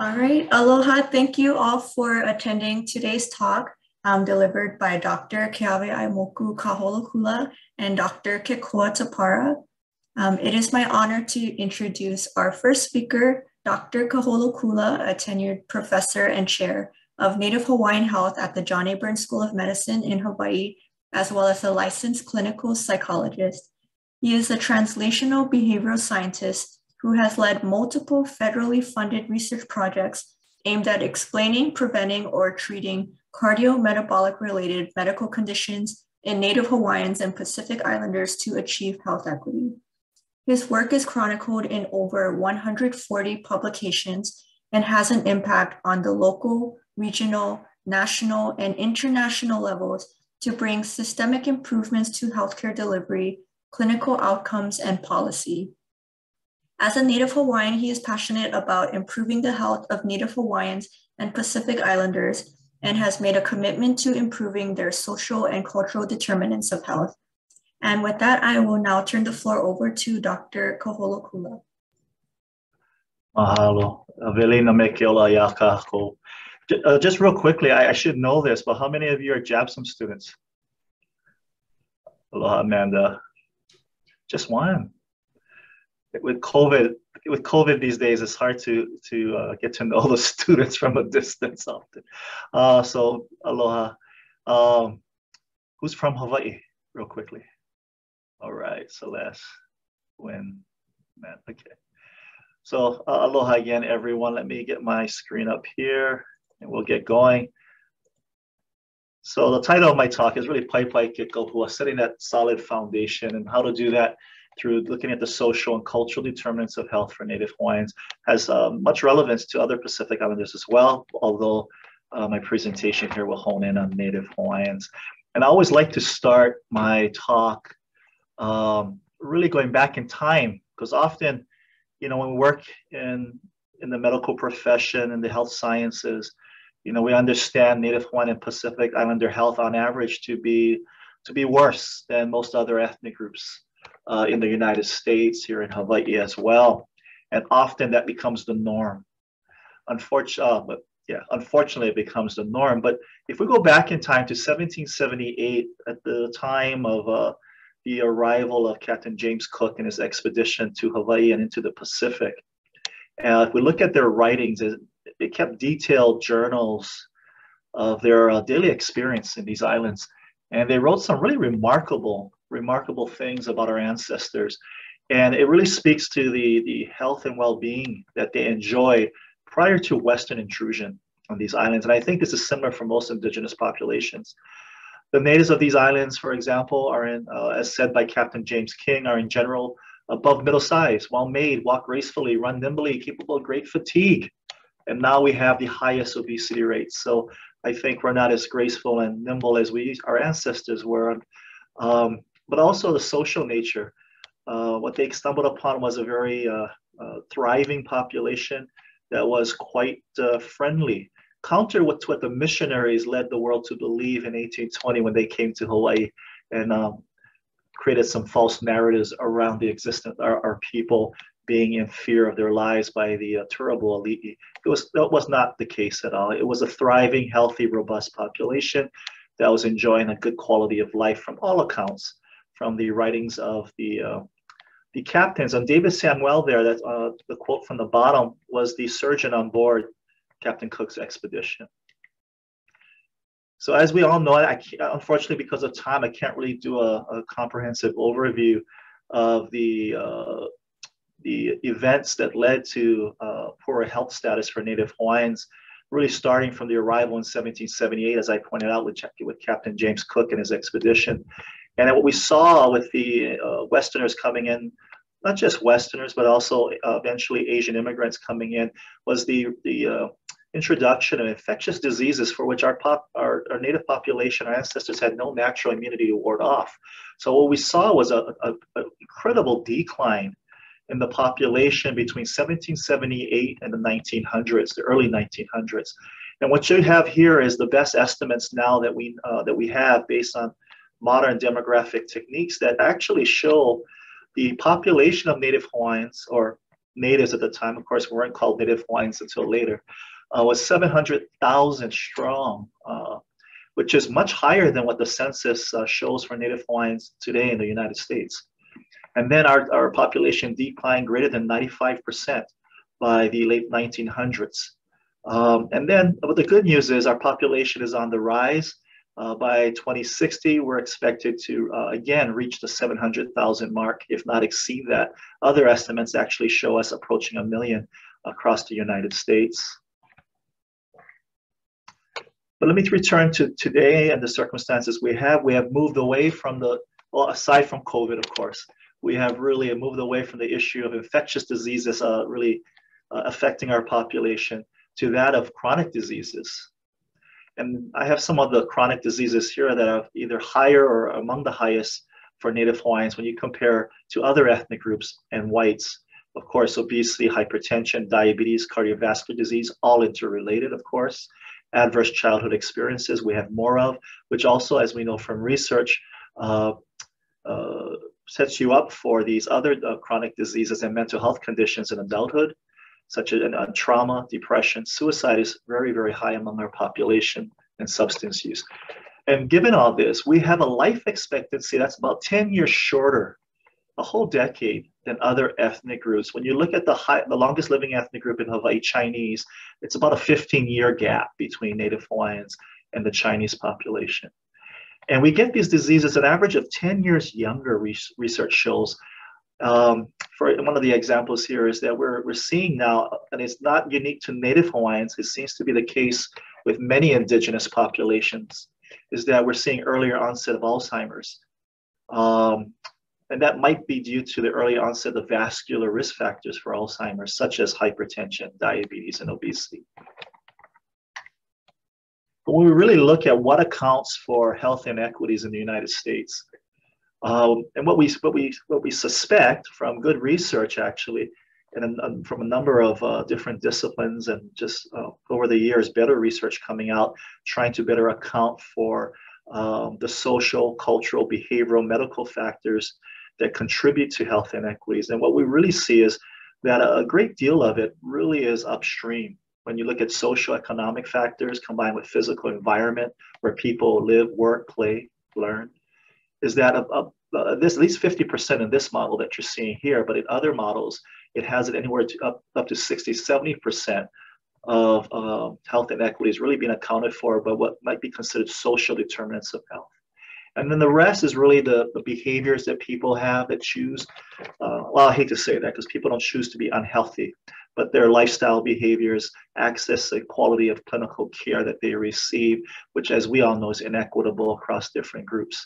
All right, aloha. Thank you all for attending today's talk um, delivered by Dr. Keawe Aimoku Kaholokula and Dr. Kekoa Taparra. Um, it is my honor to introduce our first speaker, Dr. Kaholokula, a tenured professor and chair of Native Hawaiian Health at the John A. Burns School of Medicine in Hawaii, as well as a licensed clinical psychologist. He is a translational behavioral scientist who has led multiple federally funded research projects aimed at explaining, preventing, or treating cardiometabolic related medical conditions in Native Hawaiians and Pacific Islanders to achieve health equity. His work is chronicled in over 140 publications and has an impact on the local, regional, national, and international levels to bring systemic improvements to healthcare delivery, clinical outcomes, and policy. As a Native Hawaiian, he is passionate about improving the health of Native Hawaiians and Pacific Islanders and has made a commitment to improving their social and cultural determinants of health. And with that, I will now turn the floor over to Dr. Kaholokula. Mahalo. Uh, just real quickly, I, I, should know this, but how many of you are JABSOM students? Aloha, Amanda. Just one with COVID, with COVID these days, it's hard to to uh, get to know the students from a distance often. Uh, so aloha. Um, who's from Hawaii? Real quickly. All right, Celeste, When, man, okay. So uh, aloha again, everyone. Let me get my screen up here, and we'll get going. So the title of my talk is really Paipai Kekahua, setting that solid foundation and how to do that through looking at the social and cultural determinants of health for Native Hawaiians has uh, much relevance to other Pacific Islanders as well, although uh, my presentation here will hone in on Native Hawaiians. And I always like to start my talk um, really going back in time, because often, you know, when we work in, in the medical profession and the health sciences, you know, we understand Native Hawaiian and Pacific Islander health on average to be to be worse than most other ethnic groups uh, in the United States, here in Hawaii as well. And often that becomes the norm. Unfortunately, uh, yeah, unfortunately, it becomes the norm. But if we go back in time to 1778, at the time of uh, the arrival of Captain James Cook and his expedition to Hawaii and into the Pacific, uh, if we look at their writings, they kept detailed journals of their uh, daily experience in these islands. And they wrote some really remarkable remarkable things about our ancestors. And it really speaks to the, the health and well being that they enjoyed prior to Western intrusion on these islands. And I think this is similar for most indigenous populations. The natives of these islands, for example, are in, uh, as said by Captain James King, are in general above middle size, well made, walk gracefully, run nimbly, capable of great fatigue. And now we have the highest obesity rates. So I think we're not as graceful and nimble as we our ancestors were. Um, but also the social nature. Uh, what they stumbled upon was a very uh, uh, thriving population that was quite uh, friendly, counter what, what the missionaries led the world to believe in 1820 when they came to Hawaii and um, created some false narratives around the existence our, our people being in fear of their lives by the uh, Turrbal elite. It was that was not the case at all. It was a thriving, healthy, robust population that was enjoying a good quality of life from all accounts from the writings of the uh, the captains. And David Samwell there, that uh, the quote from the bottom was the surgeon on board Captain Cook's expedition. So as we all know, I unfortunately because of time, I can't really do a, a comprehensive overview of the uh, the events that led to uh, poorer health status for Native Hawaiians, really starting from the arrival in 1778, as I pointed out with, with Captain James Cook and his expedition, and what we saw with the uh, Westerners coming in, not just Westerners, but also uh, eventually Asian immigrants coming in, was the, the uh, introduction of infectious diseases for which our, pop, our, our, native population, our ancestors had no natural immunity to ward off. So what we saw was a, a, a incredible decline in the population between 1778 and the 1900s, the early 1900s. And what you have here is the best estimates now that we uh, that we have based on modern demographic techniques that actually show the population of Native Hawaiians or natives at the time, of course, weren't called Native Hawaiians until later, uh, was 700,000 strong, uh, which is much higher than what the census uh, shows for Native Hawaiians today in the United States. And then our, our population declined greater than 95% by the late 1900s. Um, and then, but the good news is our population is on the rise. Uh, by 2060, we're expected to uh, again reach the 700,000 mark, if not exceed that. Other estimates actually show us approaching a million across the United States. But let me return to today and the circumstances we have. We have moved away from the, well, aside from COVID, of course, we have really moved away from the issue of infectious diseases uh, really uh, affecting our population to that of chronic diseases. And I have some of the chronic diseases here that are either higher or among the highest for Native Hawaiians when you compare to other ethnic groups and whites. Of course, obesity, hypertension, diabetes, cardiovascular disease, all interrelated, of course adverse childhood experiences we have more of, which also, as we know from research, uh, uh, sets you up for these other uh, chronic diseases and mental health conditions in adulthood, such as uh, trauma, depression, suicide is very, very high among our population and substance use. And given all this, we have a life expectancy that's about 10 years shorter, a whole decade than other ethnic groups. When you look at the, high, the longest living ethnic group in Hawaii, Chinese, it's about a 15 year gap between Native Hawaiians and the Chinese population. And we get these diseases an average of 10 years younger, research shows. Um, for one of the examples here is that we're, we're seeing now, and it's not unique to Native Hawaiians, it seems to be the case with many indigenous populations, is that we're seeing earlier onset of Alzheimer's. Um, and that might be due to the early onset of vascular risk factors for Alzheimer's, such as hypertension, diabetes, and obesity. But when we really look at what accounts for health inequities in the United States, um, and what we, what, we, what we suspect from good research, actually, and, from a number of uh, different disciplines and just uh, over the years, better research coming out, trying to better account for um, the social, cultural, behavioral, medical factors that contribute to health inequities. And what we really see is that a great deal of it really is upstream. When you look at social economic factors combined with physical environment where people live, work, play, learn, is that a, a, a, this at least 50% in this model that you're seeing here, but in other models, it has it anywhere to up, up to 60, 70% of uh, health inequities really being accounted for by what might be considered social determinants of health. And then the rest is really the, the behaviors that people have that choose. Uh, well, I hate to say that because people don't choose to be unhealthy, but their lifestyle behaviors, access the quality of clinical care that they receive, which, as we all know, is inequitable across different groups.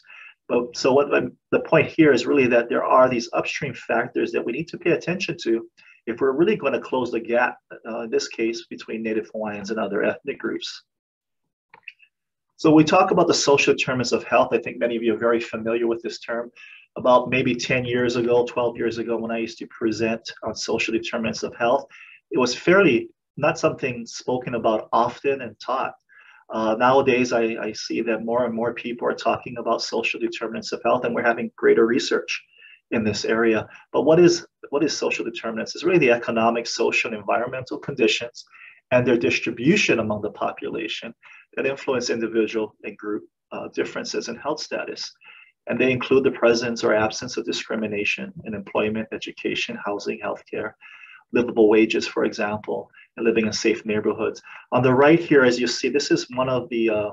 But so what I'm, the point here is really that there are these upstream factors that we need to pay attention to if we're really going to close the gap, uh, in this case, between Native Hawaiians and other ethnic groups. So we talk about the social determinants of health. I think many of you are very familiar with this term. About maybe 10 years ago, 12 years ago, when I used to present on social determinants of health, it was fairly not something spoken about often and taught. Uh, nowadays, I, I, see that more and more people are talking about social determinants of health, and we're having greater research in this area. But what is what is social determinants? It's really the economic, social, and environmental conditions and their distribution among the population that influence individual and group uh, differences in health status. And they include the presence or absence of discrimination in employment, education, housing, healthcare, livable wages, for example, and living in safe neighborhoods. On the right here, as you see, this is one of the uh,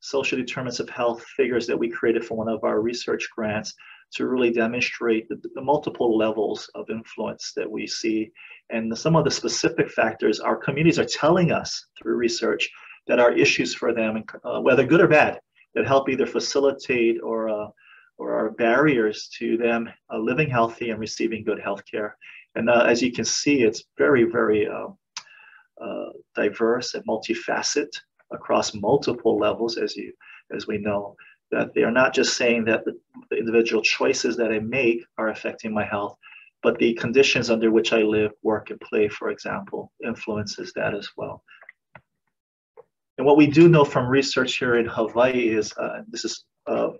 social determinants of health figures that we created for one of our research grants to really demonstrate the, the multiple levels of influence that we see and some of the specific factors our communities are telling us through research that are issues for them, uh, whether good or bad, that help either facilitate or uh, or are barriers to them uh, living healthy and receiving good health care. And uh, as you can see, it's very, very um, uh, diverse and multifaceted across multiple levels, as you as we know. That they are not just saying that the, the individual choices that I make are affecting my health, but the conditions under which I live, work, and play, for example, influences that as well. And what we do know from research here in Hawaii is, uh, this is uh,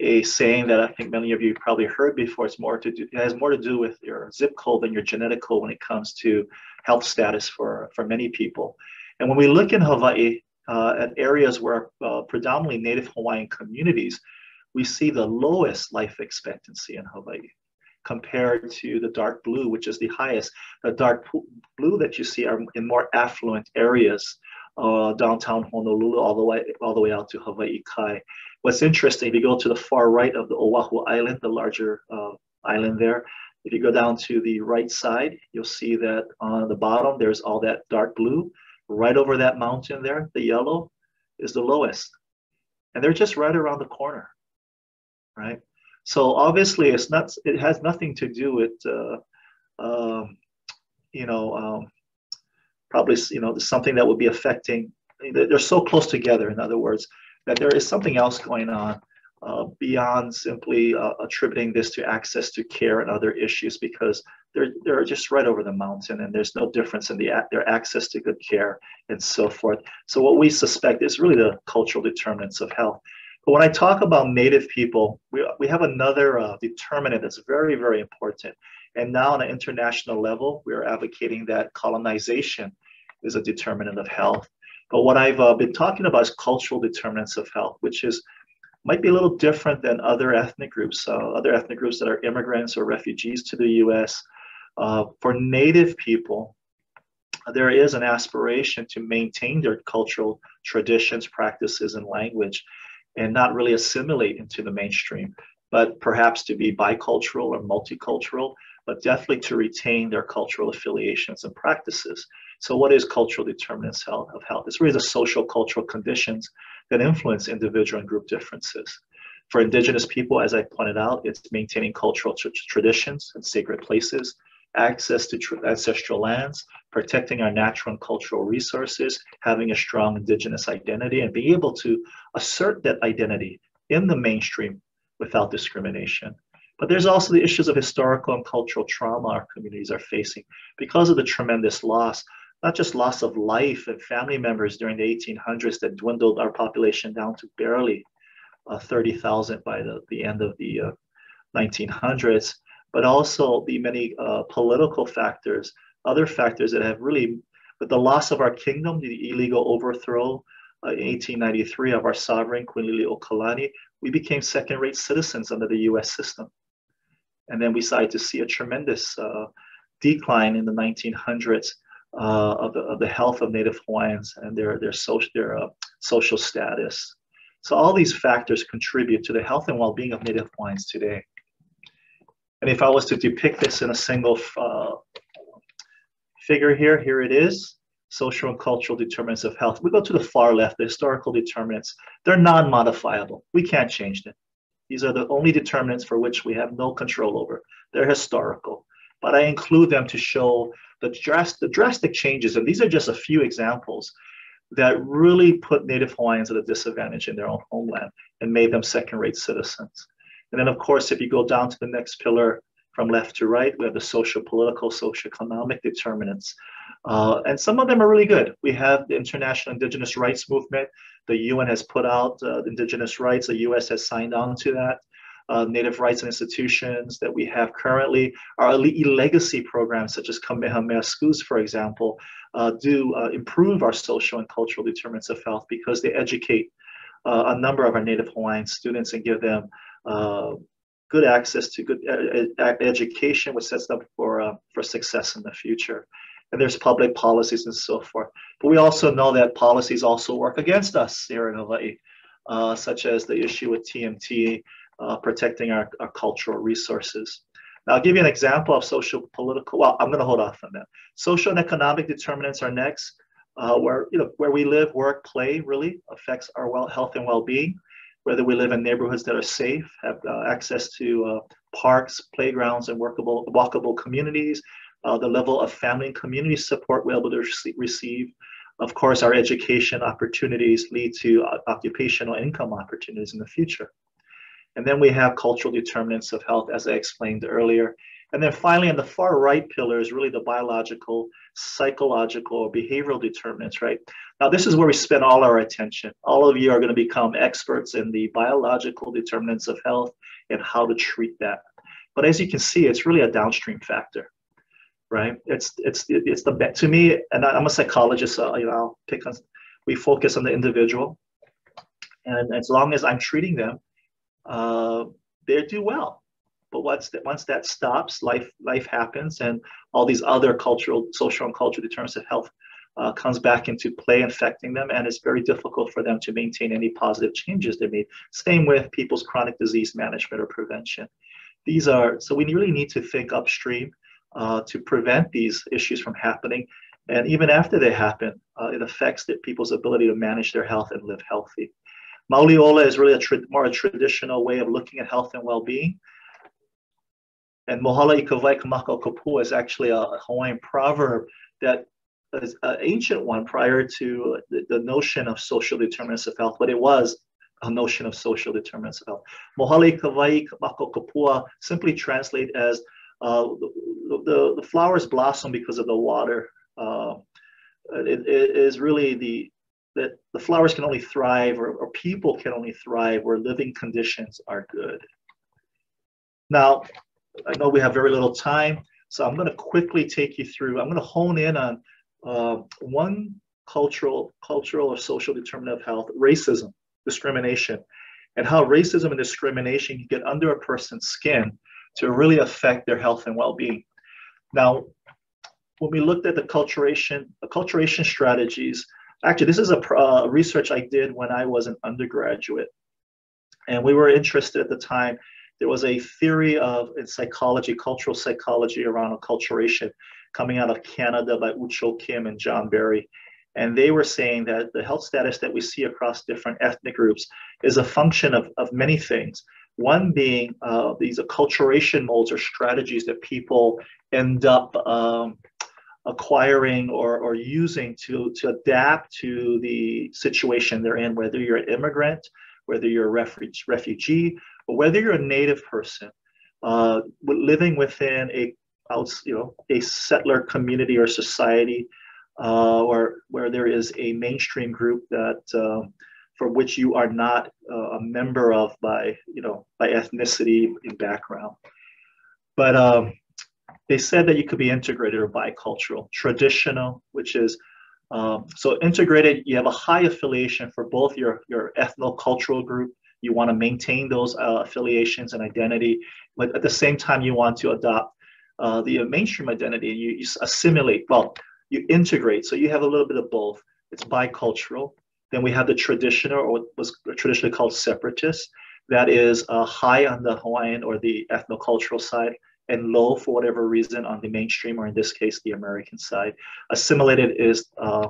a saying that I think many of you probably heard before. It's more to do, it has more to do with your zip code than your genetic code when it comes to health status for, for many people. And when we look in Hawaii uh, at areas where uh, predominantly Native Hawaiian communities, we see the lowest life expectancy in Hawaii compared to the dark blue, which is the highest. The dark blue that you see are in more affluent areas, uh, downtown Honolulu, all the way all the way out to Hawaii Kai. What's interesting, if you go to the far right of the Oahu Island, the larger uh, island there, if you go down to the right side, you'll see that on the bottom there's all that dark blue. Right over that mountain there, the yellow is the lowest, and they're just right around the corner, right? So obviously, it's not. It has nothing to do with, uh, um, you know, um, probably you know something that would be affecting. They're so close together. In other words, that there is something else going on uh, beyond simply uh, attributing this to access to care and other issues because they're, they're just right over the mountain and there's no difference in the, their access to good care and so forth. So what we suspect is really the cultural determinants of health. But when I talk about Native people, we, we have another uh, determinant that's very, very important. And now on an international level, we are advocating that colonization is a determinant of health. But what I've uh, been talking about is cultural determinants of health, which is might be a little different than other ethnic groups, uh, other ethnic groups that are immigrants or refugees to the U.S. Uh, for Native people, there is an aspiration to maintain their cultural traditions, practices, and language and not really assimilate into the mainstream, but perhaps to be bicultural or multicultural, but definitely to retain their cultural affiliations and practices. So, what is cultural determinants of health? It's really the social cultural conditions that influence individual and group differences. For Indigenous people, as I pointed out, it's maintaining cultural tr- traditions and sacred places, access to tr- ancestral lands, protecting our natural and cultural resources, having a strong indigenous identity, and being able to assert that identity in the mainstream without discrimination. But there's also the issues of historical and cultural trauma our communities are facing because of the tremendous loss, not just loss of life and family members during the 1800s that dwindled our population down to barely uh, 30,000 by the, the end of the uh, 1900s, but also the many uh, political factors, other factors that have really, with the loss of our kingdom, the illegal overthrow uh, in 1893 of our sovereign, Queen Liliuokalani, we became second-rate citizens under the U.S. system. And then we started to see a tremendous uh, decline in the 1900s uh, of, the, of the health of Native Hawaiians and their, their, social, their uh, social status. So all these factors contribute to the health and well-being of Native Hawaiians today. And if I was to depict this in a single uh, figure here, here it is, social and cultural determinants of health. We go to the far left, the historical determinants. They're non-modifiable. We can't change them. These are the only determinants for which we have no control over. They're historical. But I include them to show the, drast- the drastic changes, and these are just a few examples that really put Native Hawaiians at a disadvantage in their own homeland and made them second-rate citizens. And then, of course, if you go down to the next pillar from left to right, we have the social, political, social, economic determinants. Uh, and some of them are really good. We have the International Indigenous Rights Movement. The UN has put out uh, Indigenous rights. The US has signed on to that. Uh, native rights and institutions that we have currently. Our elite legacy programs, such as Kamehameha Schools, for example, uh, do uh, improve our social and cultural determinants of health because they educate uh, a number of our Native Hawaiian students and give them uh, good access to good ed- education, which sets up for, uh, for success in the future. And there's public policies and so forth. But we also know that policies also work against us here in Hawaii, uh, such as the issue with TMT, uh, protecting our, our cultural resources. Now, I'll give you an example of social political. Well, I'm going to hold off on that. Social and economic determinants are next, uh, where you know where we live, work, play really affects our well health and well-being whether we live in neighborhoods that are safe, have uh, access to uh, parks, playgrounds, and workable, walkable communities, uh, the level of family and community support we're able to receive. Of course, our education opportunities lead to uh, occupational income opportunities in the future. And then we have cultural determinants of health, as I explained earlier. And then finally, on the far right pillar is really the biological, psychological, or behavioral determinants, right? Now, this is where we spend all our attention. All of you are going to become experts in the biological determinants of health and how to treat that. But as you can see, it's really a downstream factor, right? It's it's it's the to me, and I'm a psychologist, so you know, I'll pick on. We focus on the individual, and as long as I'm treating them, uh, they do well but once that once that stops, life life happens, and all these other cultural, social, and cultural determinants of health uh, comes back into play, affecting them, and it's very difficult for them to maintain any positive changes they made. Same with people's chronic disease management or prevention. These are so we really need to think upstream uh, to prevent these issues from happening. And even after they happen, uh, it affects the, people's ability to manage their health and live healthy. Mauli Ola is really a more a traditional way of looking at health and well-being. And Mohala Ikawai Kamako Kapua is actually a Hawaiian proverb that is an ancient one prior to the, the, notion of social determinants of health, but it was a notion of social determinants of health. Mohali Kawai Kamako Kapua simply translate as uh, the, the, the, flowers blossom because of the water. Uh, it, it is really the that the flowers can only thrive or, or people can only thrive where living conditions are good. Now, I know we have very little time, so I'm going to quickly take you through. I'm going to hone in on uh, one cultural, cultural or social determinant of health, racism, discrimination, and how racism and discrimination can get under a person's skin to really affect their health and well-being. Now, when we looked at the culturation, acculturation strategies, actually, this is a uh, research I did when I was an undergraduate, and we were interested at the time there was a theory of in psychology, cultural psychology around acculturation coming out of Canada by Uichol Kim and John Berry. And they were saying that the health status that we see across different ethnic groups is a function of, of many things. One being uh, these acculturation modes or strategies that people end up um, acquiring or, or using to, to adapt to the situation they're in, whether you're an immigrant, whether you're a refugee, but whether you're a native person uh, living within a you know a settler community or society, uh, or where there is a mainstream group that uh, for which you are not uh, a member of by you know by ethnicity and background, but um, they said that you could be integrated or bicultural, traditional, which is um, so integrated. You have a high affiliation for both your your ethno-cultural group you want to maintain those uh, affiliations and identity, but at the same time, you want to adopt uh, the mainstream identity you, you, assimilate, well, you integrate. So you have a little bit of both. It's bicultural. Then we have the traditional, or what was traditionally called separatist, that is uh, high on the Hawaiian or the ethnocultural side and low for whatever reason on the mainstream, or in this case, the American side. Assimilated is uh,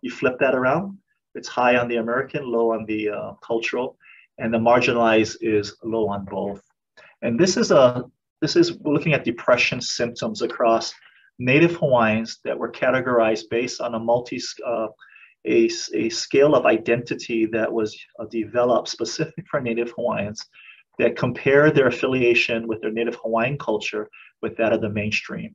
you flip that around. It's high on the American, low on the uh, cultural and the marginalized is low on both. And this is a this is looking at depression symptoms across Native Hawaiians that were categorized based on a multi uh, a, a scale of identity that was uh, developed specific for Native Hawaiians that compared their affiliation with their Native Hawaiian culture with that of the mainstream.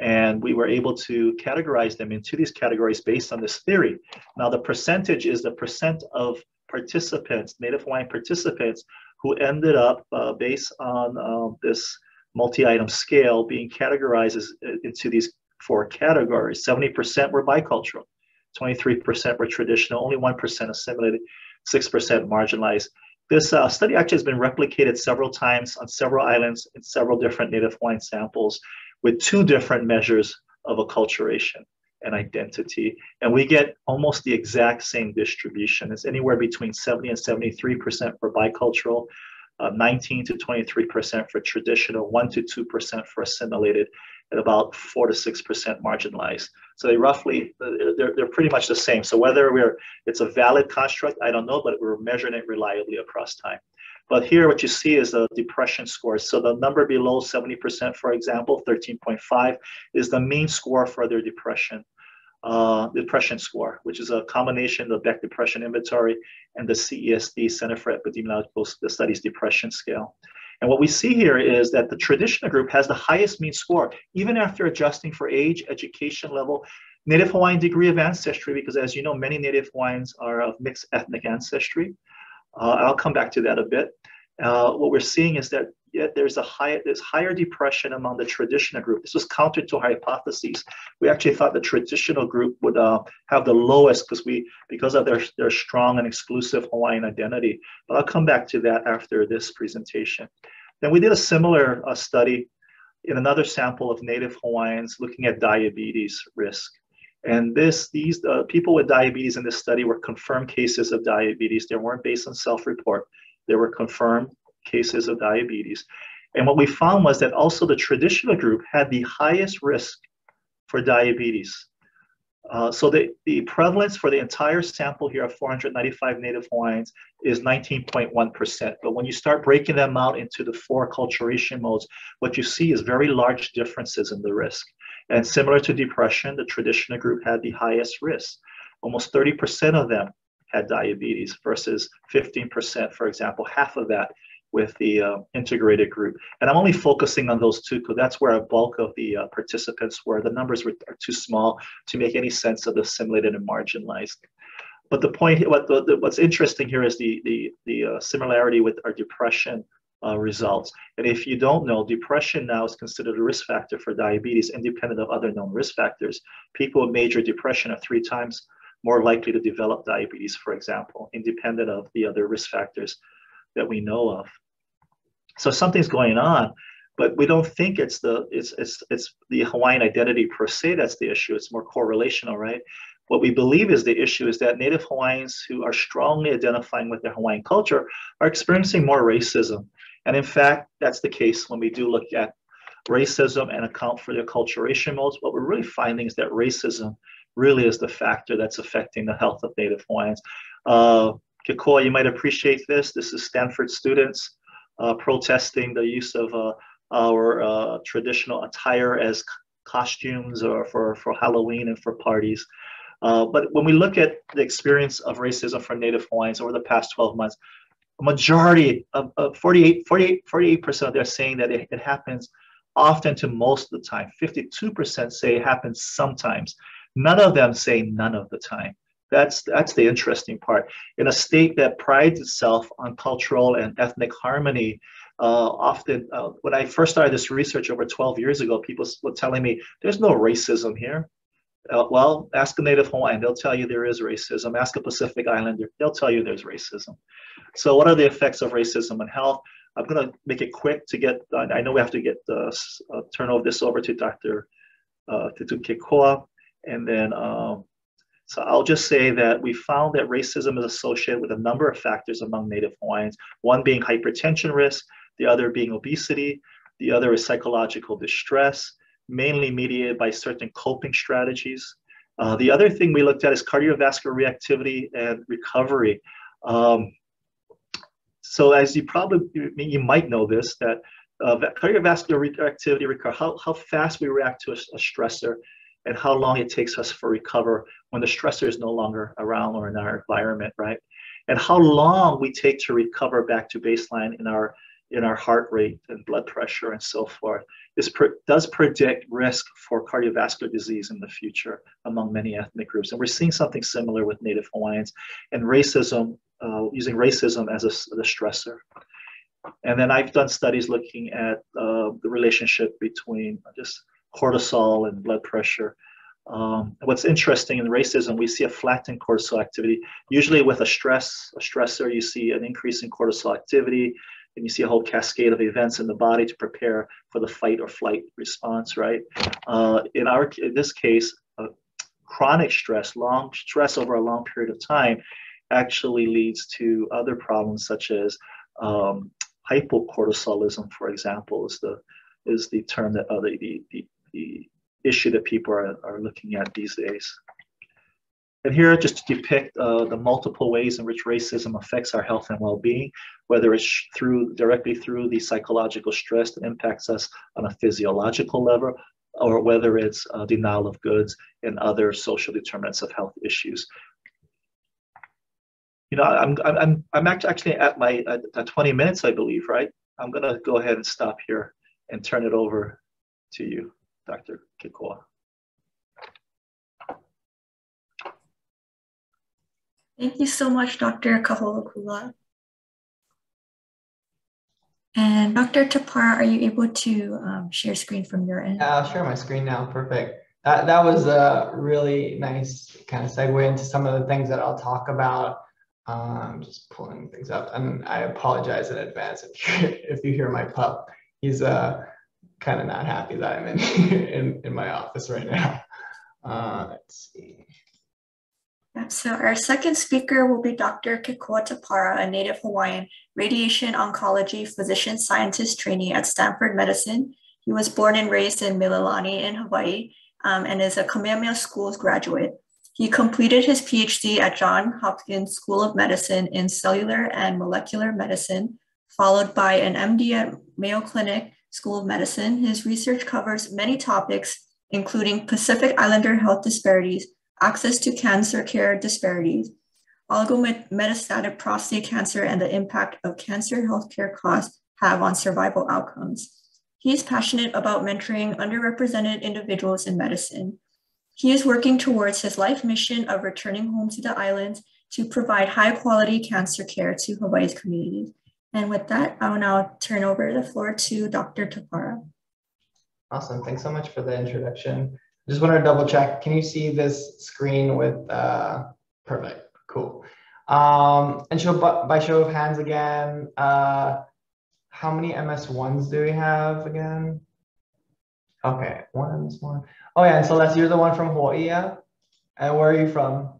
And we were able to categorize them into these categories based on this theory. Now, the percentage is the percent of participants, Native Hawaiian participants, who ended up uh, based on um, this multi-item scale being categorized as, uh, into these four categories. 70% were bicultural, 23% were traditional, only 1% assimilated, 6% marginalized. This uh, study actually has been replicated several times on several islands in several different Native Hawaiian samples with two different measures of acculturation and identity. And we get almost the exact same distribution. It's anywhere between 70 and 73% for bicultural, uh, 19 to 23% for traditional, 1 to 2% for assimilated, and about 4 to 6% marginalized. So they roughly, they're, they're pretty much the same. So whether we're, it's a valid construct, I don't know, but we're measuring it reliably across time. But here what you see is the depression score. So the number below 70%, for example, 13.5, is the mean score for their depression uh, depression score, which is a combination of Beck Depression Inventory and the CESD Center for Epidemiological Studies Depression Scale. And what we see here is that the traditional group has the highest mean score, even after adjusting for age, education level, Native Hawaiian degree of ancestry, because as you know, many Native Hawaiians are of mixed ethnic ancestry. Uh, I'll come back to that a bit. Uh, what we're seeing is that yet there's a high, there's higher depression among the traditional group. This was counter to hypotheses. We actually thought the traditional group would uh, have the lowest because we because of their their strong and exclusive Hawaiian identity. But I'll come back to that after this presentation. Then we did a similar uh, study in another sample of Native Hawaiians looking at diabetes risk. And this, these uh, people with diabetes in this study were confirmed cases of diabetes. They weren't based on self-report. They were confirmed cases of diabetes. And what we found was that also the traditional group had the highest risk for diabetes. Uh, so the, the prevalence for the entire sample here of 495 Native Hawaiians is 19.1%. But when you start breaking them out into the four acculturation modes, what you see is very large differences in the risk. And similar to depression, the traditional group had the highest risk. Almost 30% of them had diabetes versus 15%, for example, half of that with the uh, integrated group. And I'm only focusing on those two because that's where a bulk of the uh, participants were. The numbers were, are too small to make any sense of the simulated and marginalized. But the point, what the, the, what's interesting here is the, the, the uh, similarity with our depression uh, results. And if you don't know, depression now is considered a risk factor for diabetes, independent of other known risk factors. People with major depression are three times more likely to develop diabetes, for example, independent of the other risk factors that we know of. So something's going on, but we don't think it's the it's it's it's the Hawaiian identity per se that's the issue. It's more correlational, right? What we believe is the issue is that Native Hawaiians who are strongly identifying with their Hawaiian culture are experiencing more racism. And in fact, that's the case when we do look at racism and account for the acculturation modes. What we're really finding is that racism really is the factor that's affecting the health of Native Hawaiians. Uh, Kekoa, you might appreciate this. This is Stanford students protesting the use of uh, our uh, traditional attire as costumes or for, for Halloween and for parties. Uh, but when we look at the experience of racism for Native Hawaiians over the past 12 months, a majority of, of 48, 48, 48% they're saying that it, it happens often to most of the time. 52% say it happens sometimes. None of them say none of the time. That's that's the interesting part. In a state that prides itself on cultural and ethnic harmony, uh, often uh, when I first started this research over 12 years ago, people were telling me there's no racism here. Uh, well, ask a Native Hawaiian, they'll tell you there is racism. Ask a Pacific Islander, they'll tell you there's racism. So, what are the effects of racism on health? I'm going to make it quick to get. I know we have to get uh, uh, turn over this over to Dr. Uh, Kekoa, and then um, so I'll just say that we found that racism is associated with a number of factors among Native Hawaiians, one being hypertension risk, the other being obesity, the other is psychological distress, mainly mediated by certain coping strategies. Uh, the other thing we looked at is cardiovascular reactivity and recovery. Um, so as you probably, you might know this, that uh, cardiovascular reactivity, how, how fast we react to a, a stressor and how long it takes us for recover when the stressor is no longer around or in our environment, right? And how long we take to recover back to baseline in our in our heart rate and blood pressure and so forth. This pre does predict risk for cardiovascular disease in the future among many ethnic groups. And we're seeing something similar with Native Hawaiians and racism, uh, using racism as a, a, stressor. And then I've done studies looking at uh, the relationship between just cortisol and blood pressure. Um, what's interesting in racism, we see a flattened cortisol activity. Usually with a stress, a stressor, you see an increase in cortisol activity and you see a whole cascade of events in the body to prepare for the fight or flight response, right? Uh, in our, in this case, uh, chronic stress, long stress over a long period of time actually leads to other problems such as um, hypocortisolism, for example, is the, is the term that uh, the, the, the issue that people are, are looking at these days. And here, just to depict uh, the multiple ways in which racism affects our health and well-being, whether it's through directly through the psychological stress that impacts us on a physiological level, or whether it's uh, denial of goods and other social determinants of health issues. You know, I'm I'm I'm actually at my at 20 minutes, I believe, right? I'm to go ahead and stop here and turn it over to you, Dr. Kekoa. Thank you so much, Dr. Kaholokula. And Dr. Taparra, are you able to um, share screen from your end? I'll share my screen now. Perfect. That, that was a really nice kind of segue into some of the things that I'll talk about. Um, just pulling things up, and I apologize in advance if you, if you hear my pup. He's uh, kind of not happy that I'm in, in, in my office right now. Uh, let's see. So our second speaker will be Dr. Kekoa Taparra, a native Hawaiian radiation oncology physician scientist trainee at Stanford Medicine. He was born and raised in Mililani in Hawaii um, and is a Kamehameha Schools graduate. He completed his PhD at Johns Hopkins School of Medicine in cellular and molecular medicine, followed by an MD at Mayo Clinic School of Medicine. His research covers many topics, including Pacific Islander health disparities, access to cancer care disparities, oligometastatic prostate cancer, and the impact of cancer healthcare costs have on survival outcomes. He is passionate about mentoring underrepresented individuals in medicine. He is working towards his life mission of returning home to the islands to provide high quality cancer care to Hawaii's communities. And with that, I'll now turn over the floor to Dr. Taparra. Awesome. Thanks so much for the introduction. Just want to double check. Can you see this screen with, uh, perfect, cool. Um, and show by show of hands again, uh, how many MS1s do we have again? Okay, one MS1. Oh yeah, and Celeste, you're the one from Hawaii, yeah? And where are you from?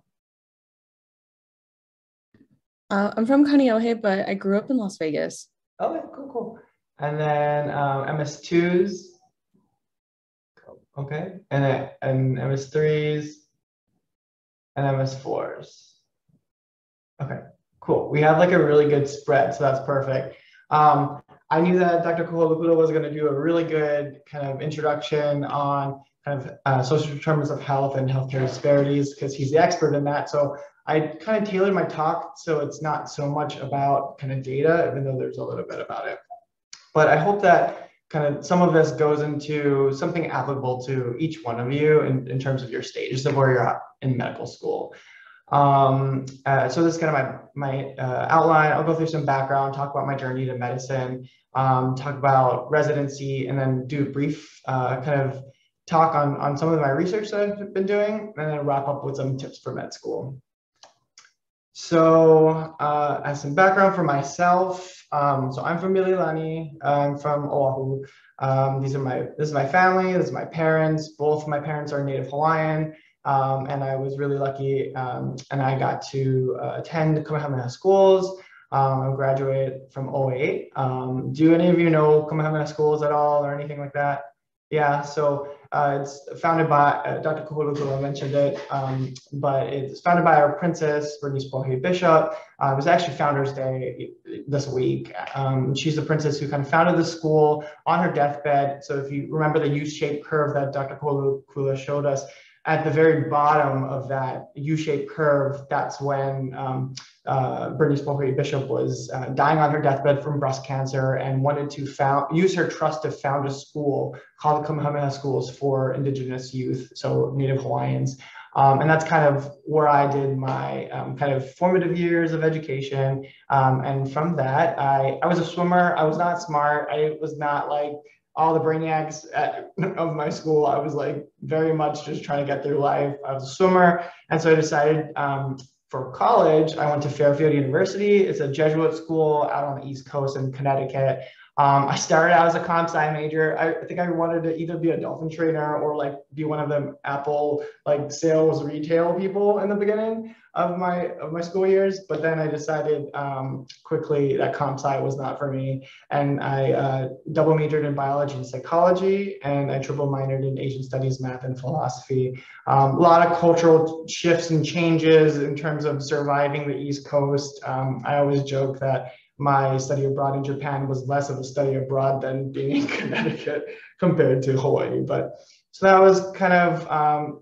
Uh, I'm from Kaneohe, but I grew up in Las Vegas. Okay, cool, cool. And then um, MS2s. Okay, and and MS3s and MS4s. Okay, cool. We have like a really good spread, so that's perfect. Um, I knew that Dr. Kaholokula was going to do a really good kind of introduction on kind of uh, social determinants of health and healthcare disparities because he's the expert in that. So I kind of tailored my talk so it's not so much about kind of data, even though there's a little bit about it. But I hope that kind of some of this goes into something applicable to each one of you in, in terms of your stages of where you're at in medical school. Um, uh, so this is kind of my, my uh, outline. I'll go through some background, talk about my journey to medicine, um, talk about residency, and then do a brief uh, kind of talk on, on some of my research that I've been doing, and then wrap up with some tips for med school. So uh, as some background for myself, um, so I'm from Mililani, I'm from Oahu. Um, these are my, this is my family, this is my parents. Both my parents are native Hawaiian. Um, and I was really lucky um, and I got to uh, attend Kamehameha schools. Um, I graduated from 08. Um, do any of you know Kamehameha schools at all or anything like that? Yeah, so uh, it's founded by uh, Dr. Kaholokula mentioned it, um, but it's founded by our princess, Bernice Pauahi Bishop. Uh, it was actually Founders Day this week. Um, she's the princess who kind of founded the school on her deathbed. So if you remember the U-shaped curve that Dr. Kaholokula showed us, at the very bottom of that U-shaped curve, that's when um, uh, Bernice Pauahi Bishop was uh, dying on her deathbed from breast cancer and wanted to found, use her trust to found a school called Kamehameha Schools for Indigenous youth, so Native Hawaiians. Um, and that's kind of where I did my um, kind of formative years of education. Um, and from that, I, I was a swimmer. I was not smart. I was not like all the brainiacs at, of my school. I was like very much just trying to get through life. I was a swimmer. And so I decided um, for college, I went to Fairfield University. It's a Jesuit school out on the East Coast in Connecticut. Um, I started out as a comp sci major. I, think I wanted to either be a dolphin trainer or like be one of the Apple like sales retail people in the beginning of my of my school years. But then I decided um, quickly that comp sci was not for me, and I uh, double majored in biology and psychology, and I triple minored in Asian studies, math, and philosophy. Um, a lot of cultural shifts and changes in terms of surviving the East Coast. Um, I always joke that my study abroad in Japan was less of a study abroad than being in Connecticut compared to Hawaii. But so that was kind of, um,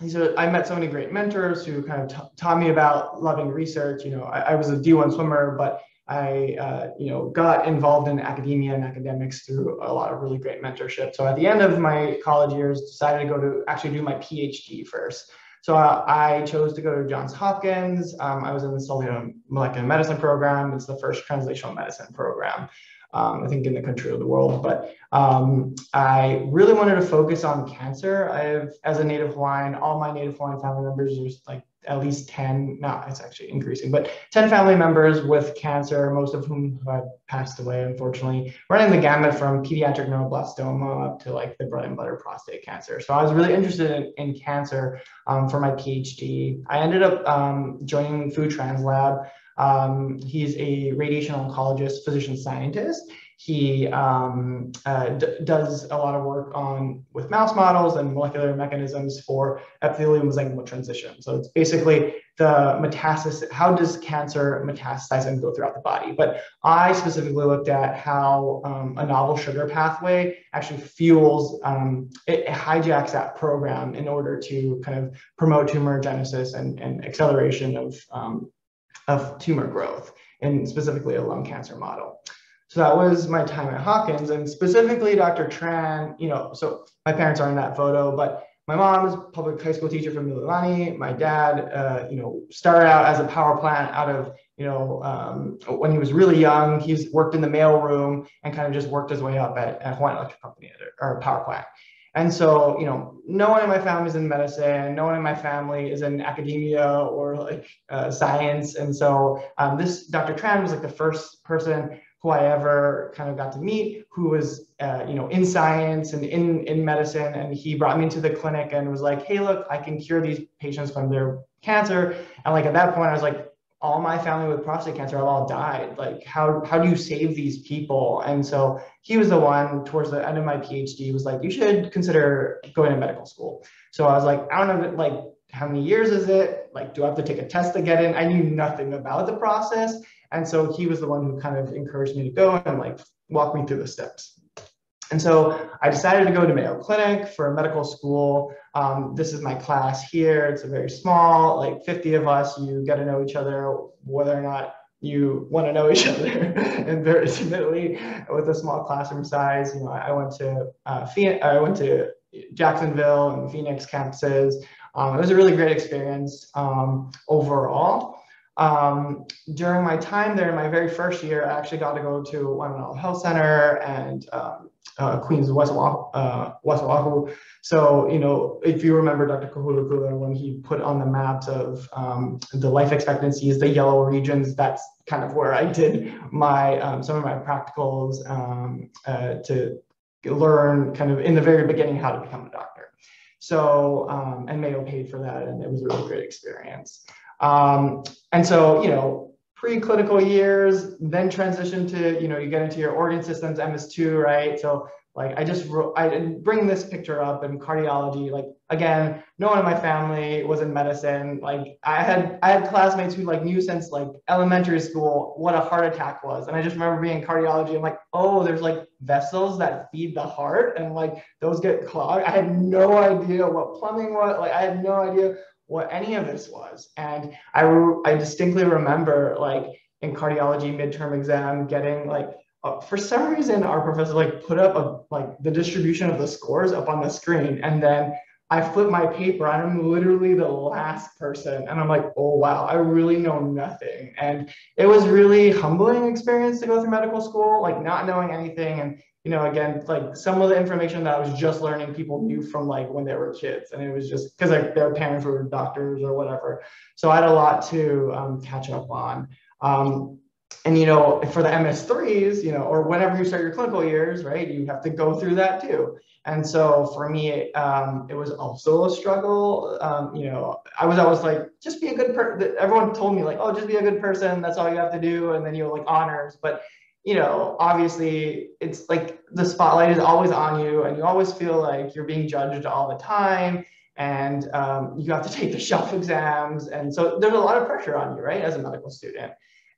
these are, I met so many great mentors who kind of taught me about loving research. You know, I, I was a D1 swimmer, but I, uh, you know, got involved in academia and academics through a lot of really great mentorship. So at the end of my college years, decided to go to actually do my PhD first. So uh, I chose to go to Johns Hopkins. Um, I was in the molecular medicine program. It's the first translational medicine program. Um, I think in the country or the world. But um, I really wanted to focus on cancer. I have, as a Native Hawaiian, all my Native Hawaiian family members, there's like at least 10, no, it's actually increasing, but 10 family members with cancer, most of whom have passed away, unfortunately, running the gamut from pediatric neuroblastoma up to like the bread and butter prostate cancer. So I was really interested in, in cancer um, for my PhD. I ended up um, joining Phuoc Tran's Lab. Um, he's a radiation oncologist, physician scientist, he um, uh, does a lot of work on with mouse models and molecular mechanisms for epithelial mesenchymal transition. So it's basically the metastasis, how does cancer metastasize and go throughout the body? But I specifically looked at how um, a novel sugar pathway actually fuels, um, it, it, hijacks that program in order to kind of promote tumor genesis and, and acceleration of, um, of tumor growth, and specifically a lung cancer model. So that was my time at Hopkins and specifically Dr. Tran, you know, so my parents are in that photo, but my mom is a public high school teacher from Mililani. My dad, uh, you know, started out as a power plant out of, you know, um, when he was really young, he's worked in the mail room and kind of just worked his way up at, at Hawaiian Electric Company or power plant. And so, you know, no one in my family is in medicine. No one in my family is in academia or like uh, science. And so um, this Dr. Tran was like the first person who I ever kind of got to meet, who was, uh, you know, in science and in, in medicine. And he brought me into the clinic and was like, hey, look, I can cure these patients from their cancer. And like, at that point, I was like, all my family with prostate cancer have all died. Like, how, how do you save these people? And so he was the one towards the end of my PhD was like, you should consider going to medical school. So I was like, I don't know, like, how many years is it? Like, do I have to take a test to get in? I knew nothing about the process. And so he was the one who kind of encouraged me to go and like walk me through the steps. And so I decided to go to Mayo Clinic for a medical school. Um, this is my class here. It's a very small, like 50 of us. You get to know each other, whether or not you want to know each other and very intimately with a small classroom size. You know, I went to uh, I went to Jacksonville and Phoenix campuses. Um, it was a really great experience um, overall. Um, during my time there, in my very first year, I actually got to go to Waimanalo Health Center and um, uh, Queens West, uh, West Oahu. So, you know, if you remember Dr. Kaholokula, when he put on the maps of um, the life expectancies, the yellow regions, that's kind of where I did my um, some of my practicals um, uh, to learn kind of in the very beginning how to become a doctor. So, um, and Mayo paid for that, and it was a really great experience. Um, and so, you know, pre-clinical years, then transition to, you know, you get into your organ systems, MS2, right? So like I just I bring this picture up in cardiology. Like again, no one in my family was in medicine. Like I had, I had classmates who like knew since like elementary school what a heart attack was. And I just remember being in cardiology. I'm like, oh, there's like vessels that feed the heart and like those get clogged. I had no idea what plumbing was. Like I had no idea what any of this was. And I, I distinctly remember like in cardiology midterm exam getting like, uh, for some reason our professor like put up a, like the distribution of the scores up on the screen and then I flip my paper and I'm literally the last person and I'm like, oh wow, I really know nothing. And it was really humbling experience to go through medical school, like not knowing anything and you know, again, like some of the information that I was just learning, people knew from like when they were kids, and it was just because like their parents were doctors or whatever. So I had a lot to um, catch up on. Um, and you know, for the MS3s, you know, or whenever you start your clinical years, right, you have to go through that too. And so for me, um, it was also a struggle. Um, you know, I was always like, just be a good person. Everyone told me like, oh, just be a good person. That's all you have to do. And then you like honors. But you know, obviously it's like the spotlight is always on you and you always feel like you're being judged all the time and um, you have to take the shelf exams. And so there's a lot of pressure on you, right, as a medical student.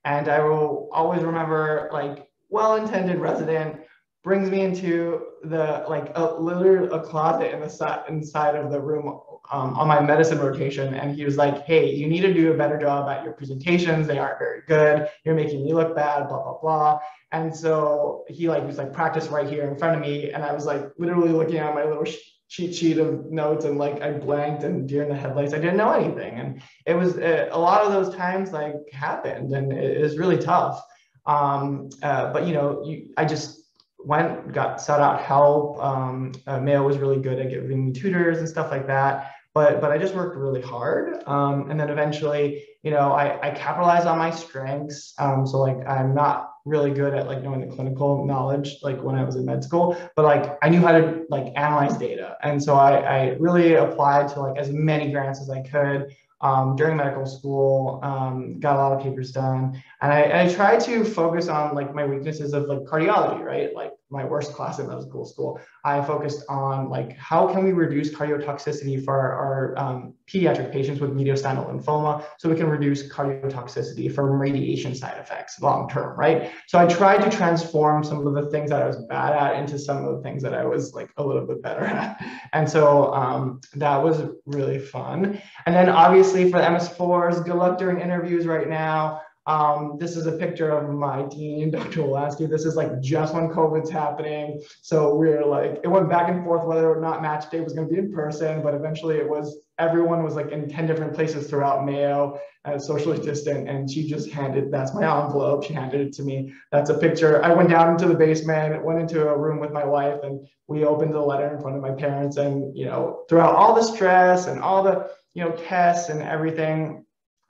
And I will always remember like well-intended resident brings me into the like a literally a closet in the side inside of the room um, on my medicine rotation, and he was like, "Hey, you need to do a better job at your presentations. They aren't very good. You're making me look bad." Blah blah blah. And so he like was like practice right here in front of me, and I was like literally looking at my little cheat sheet of notes, and like I blanked, and during the headlights, I didn't know anything, and it was uh, a lot of those times like happened, and it, it was really tough. Um, uh, but you know, you, I just went, got sought out help. Um, uh, Mayo was really good at giving me tutors and stuff like that. But, but I just worked really hard. Um, and then eventually, you know, I, I capitalized on my strengths. Um, so like, I'm not really good at like knowing the clinical knowledge, like when I was in med school, but like I knew how to like analyze data. And so I, I really applied to like as many grants as I could um, during medical school, um, got a lot of papers done. And I, I tried to focus on like my weaknesses of like cardiology, right? Like my worst class in medical school, I focused on like how can we reduce cardiotoxicity for our, our um, pediatric patients with mediastinal lymphoma so we can reduce cardiotoxicity from radiation side effects long term, right? So I tried to transform some of the things that I was bad at into some of the things that I was like a little bit better at. And so um, that was really fun. And then obviously for the MS4s, good luck during interviews right now. Um, this is a picture of my dean, Dr. Wolansky. This is like just when COVID's happening. So we are like, it went back and forth whether or not match day was going to be in person, but eventually it was, everyone was like in 10 different places throughout Mayo, uh, socially distant. And she just handed, that's my envelope. She handed it to me. That's a picture. I went down into the basement, went into a room with my wife, and we opened the letter in front of my parents. And, you know, throughout all the stress and all the, you know, tests and everything,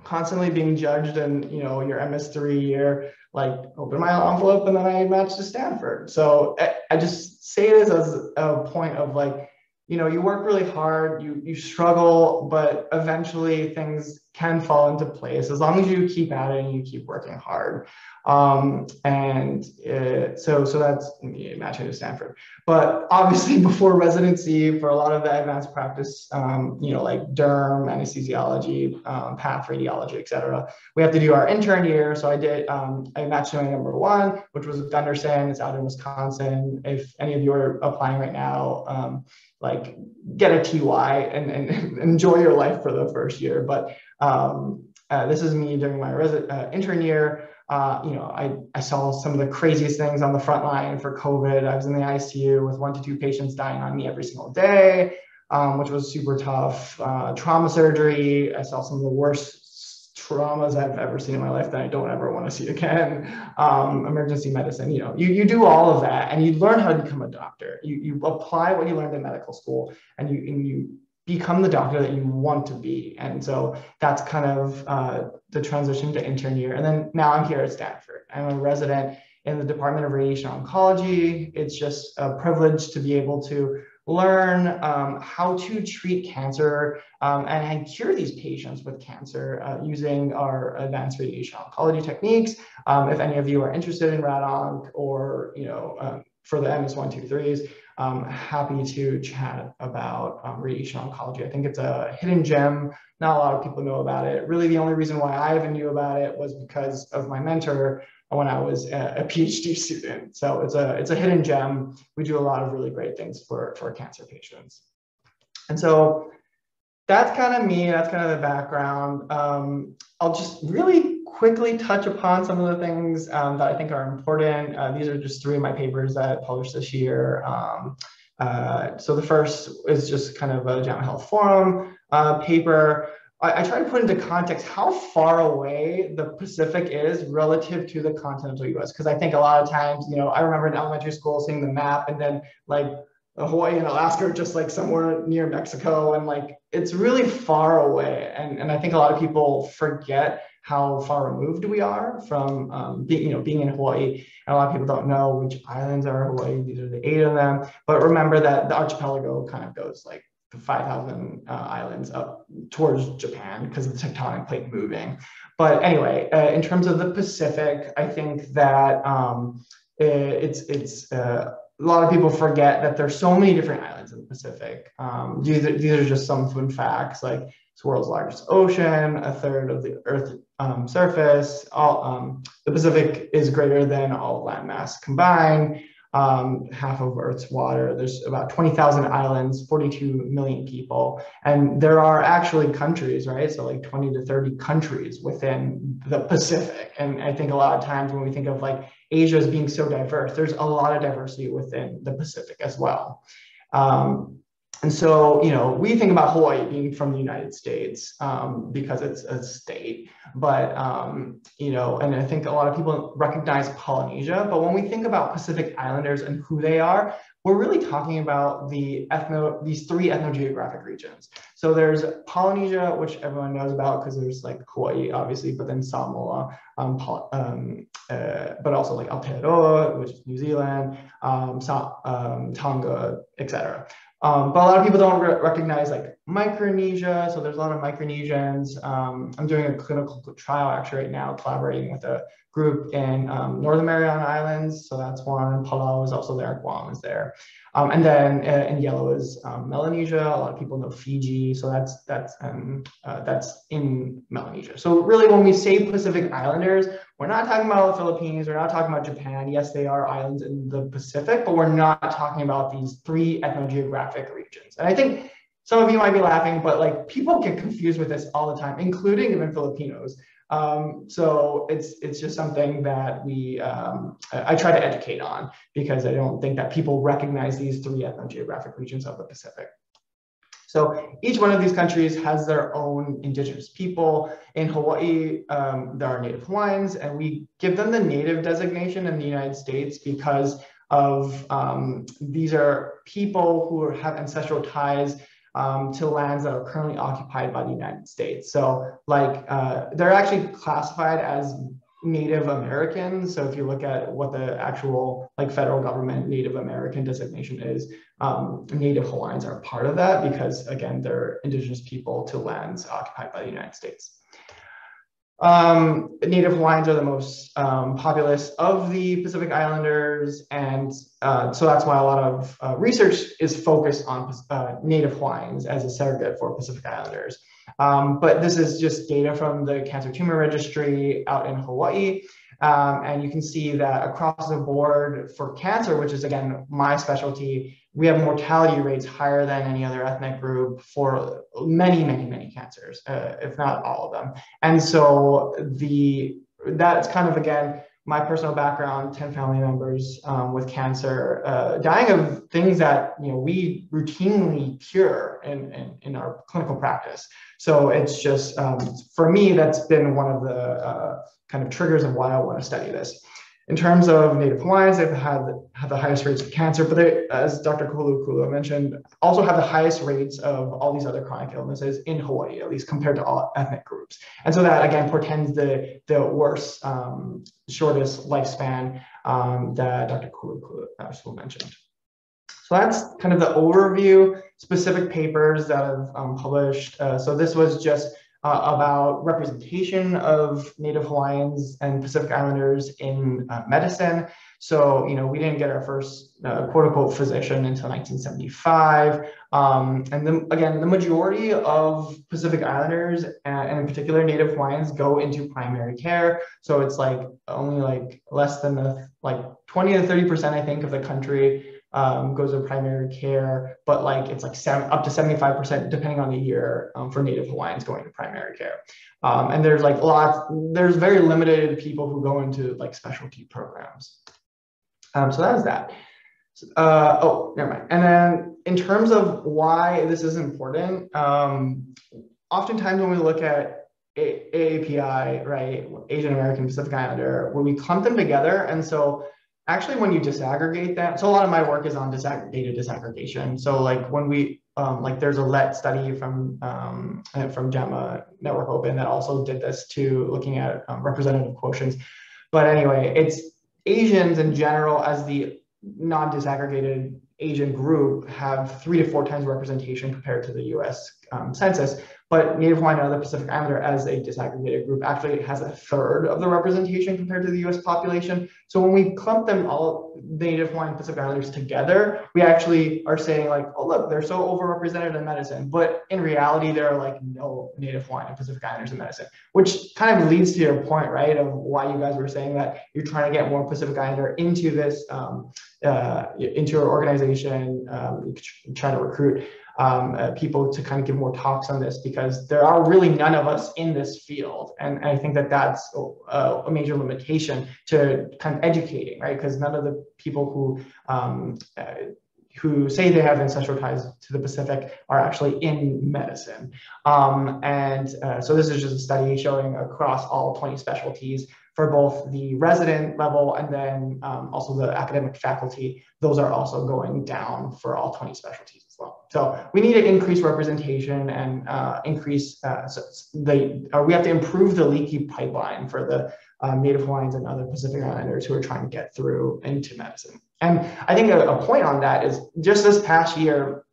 constantly being judged and you know your ms3 year like open my envelope and then i matched to stanford. So I, I just say this as a point of like you know you work really hard you you struggle but eventually things can fall into place. As long as you keep at it and you keep working hard um, and uh, so, so that's matching to Stanford. But obviously, before residency, for a lot of the advanced practice, um, you know, like derm, anesthesiology, um, path radiology, et cetera, we have to do our intern year. So I did, um, I matched to number one, which was Gundersen. It's out in Wisconsin. If any of you are applying right now, um, like get a TY and, and enjoy your life for the first year. But um, uh, this is me during my resi- uh, intern year. Uh, you know, I, I saw some of the craziest things on the front line for COVID. I was in the ICU with one to two patients dying on me every single day, um, which was super tough. Uh, trauma surgery, I saw some of the worst traumas I've ever seen in my life that I don't ever want to see again. Um, emergency medicine, you know, you, you do all of that and you learn how to become a doctor. You, you apply what you learned in medical school and you, and you become the doctor that you want to be. And so that's kind of uh, the transition to intern year. And then now I'm here at Stanford. I'm a resident in the Department of Radiation Oncology. It's just a privilege to be able to learn um, how to treat cancer um, and, cure these patients with cancer uh, using our advanced radiation oncology techniques. Um, if any of you are interested in RadOnc or you know um, for the MS123s, um, happy to chat about um, radiation oncology. I think it's a hidden gem. Not a lot of people know about it. Really, the only reason why I even knew about it was because of my mentor when I was a, a PhD student. So it's a it's a hidden gem. We do a lot of really great things for for cancer patients. And so that's kind of me. That's kind of the background. Um, I'll just really quickly touch upon some of the things um, that I think are important. Uh, these are just three of my papers that I published this year. Um, uh, so the first is just kind of a JAMA Health Forum uh, paper. I, I, try to put into context how far away the Pacific is relative to the continental US. Because I think a lot of times, you know, I remember in elementary school seeing the map and then like Hawaii and Alaska are just like somewhere near Mexico and like it's really far away. And, and I think a lot of people forget how far removed we are from um, being, you know, being in Hawaii. And a lot of people don't know which islands are Hawaii. These are the eight of them. But remember that the archipelago kind of goes like 5,000 uh, islands up towards Japan because of the tectonic plate moving. But anyway, uh, in terms of the Pacific, I think that um, it's it's uh, a lot of people forget that there's so many different islands in the Pacific. Um, these, are, these are just some fun facts like world's largest ocean, a third of the Earth um, surface. All um, the Pacific is greater than all landmass combined. um, half of Earth's water. There's about 20,000 islands, 42 million people. And there are actually countries, right? So like 20 to 30 countries within the Pacific. And I think a lot of times when we think of like Asia as being so diverse, there's a lot of diversity within the Pacific as well. Um, and so, you know, we think about Hawaii being from the United States um, because it's a state, but, um, you know, and I think a lot of people recognize Polynesia, but when we think about Pacific Islanders and who they are, we're really talking about the ethno, these three ethnogeographic regions. So there's Polynesia, which everyone knows about because there's like Hawaii, obviously, but then Samoa, um, um, uh, but also like Aotearoa, which is New Zealand, um, um Tonga, etc. Um, but a lot of people don't re recognize like Micronesia. So there's a lot of Micronesians. Um, I'm doing a clinical trial actually right now, collaborating with a group in um, Northern Mariana Islands. So that's one. Palau is also there. Guam is there. Um, and then uh, in yellow is um, Melanesia. A lot of people know Fiji. So that's that's um, uh, that's in Melanesia. So really, when we say Pacific Islanders, we're not talking about the Philippines. We're not talking about Japan. Yes, they are islands in the Pacific, but we're not talking about these three ethnogeographic regions. And I think some of you might be laughing, but like people get confused with this all the time, including even Filipinos. Um, so it's it's just something that we um, I try to educate on because I don't think that people recognize these three ethnogeographic regions of the Pacific. So each one of these countries has their own indigenous people. In Hawaii, um, there are Native Hawaiians, and we give them the native designation in the United States because of um, these are people who have ancestral ties um, to lands that are currently occupied by the United States. So like uh, they're actually classified as Native Americans. So if you look at what the actual like federal government Native American designation is, um, Native Hawaiians are part of that because again, they're indigenous people to lands occupied by the United States. Um, Native Hawaiians are the most um, populous of the Pacific Islanders, and uh, so that's why a lot of uh, research is focused on uh, Native Hawaiians as a surrogate for Pacific Islanders. Um, but this is just data from the Cancer Tumor Registry out in Hawaii. Um, and you can see that across the board for cancer, which is again my specialty, we have mortality rates higher than any other ethnic group for many, many, many cancers, uh, if not all of them. And so the that's kind of again my personal background 10 family members um, with cancer uh, dying of things that you know we routinely cure in, in, in our clinical practice. So it's just um, for me that's been one of the uh, kind of triggers of why i want to study this in terms of Native Hawaiians, they've had, had the highest rates of cancer, but they, as Dr. Kaholokula mentioned, also have the highest rates of all these other chronic illnesses in Hawaii, at least compared to all ethnic groups. And so that again portends the, the worst, um, shortest lifespan um, that Dr. Kaholokula also mentioned. So that's kind of the overview, specific papers that have um, published. Uh, so this was just uh, about representation of Native Hawaiians and Pacific Islanders in uh, medicine. So, you know, we didn't get our first uh, quote unquote physician until 1975. Um, and then again, the majority of Pacific Islanders and, and, in particular Native Hawaiians go into primary care. So it's like only like less than the like 20 to 30%, I think, of the country um, goes to primary care, but like it's like seven, up to 75% depending on the year um, for Native Hawaiians going to primary care. Um, and there's like lots, there's very limited people who go into like specialty programs. Um, so that is that. Uh, oh, never mind. And then in terms of why this is important, um, oftentimes when we look at a- AAPI, right, Asian American Pacific Islander, when we clump them together, and so actually when you disaggregate that, so a lot of my work is on disaggregate data disaggregation. So like when we, um, like there's a LET study from um, uh, from JAMA Network Open that also did this to looking at um, representative quotients. But anyway, it's Asians in general as the non-disaggregated Asian group have three to four times representation compared to the US um, census. But Native Hawaiian and other Pacific Islander as a disaggregated group actually has a third of the representation compared to the US population. So when we clump them all, Native Hawaiian and Pacific Islanders together, we actually are saying like, oh, look, they're so overrepresented in medicine. But in reality, there are like no Native Hawaiian and Pacific Islanders in medicine, which kind of leads to your point, right? Of why you guys were saying that you're trying to get more Pacific Islander into this, um, uh, into your organization, um, trying to recruit um, uh, people to kind of give more talks on this because there are really none of us in this field. And, and I think that that's a, a, major limitation to kind of educating, right? Because none of the people who um, uh, who say they have ancestral ties to the Pacific are actually in medicine. Um, and uh, so this is just a study showing across all 20 specialties for both the resident level and then um, also the academic faculty. Those are also going down for all 20 specialties well. So we need to increase representation and uh, increase uh, so the, uh, we have to improve the leaky pipeline for the um, Native Hawaiians and other Pacific Islanders who are trying to get through into medicine. And I think a, a point on that is just this past year,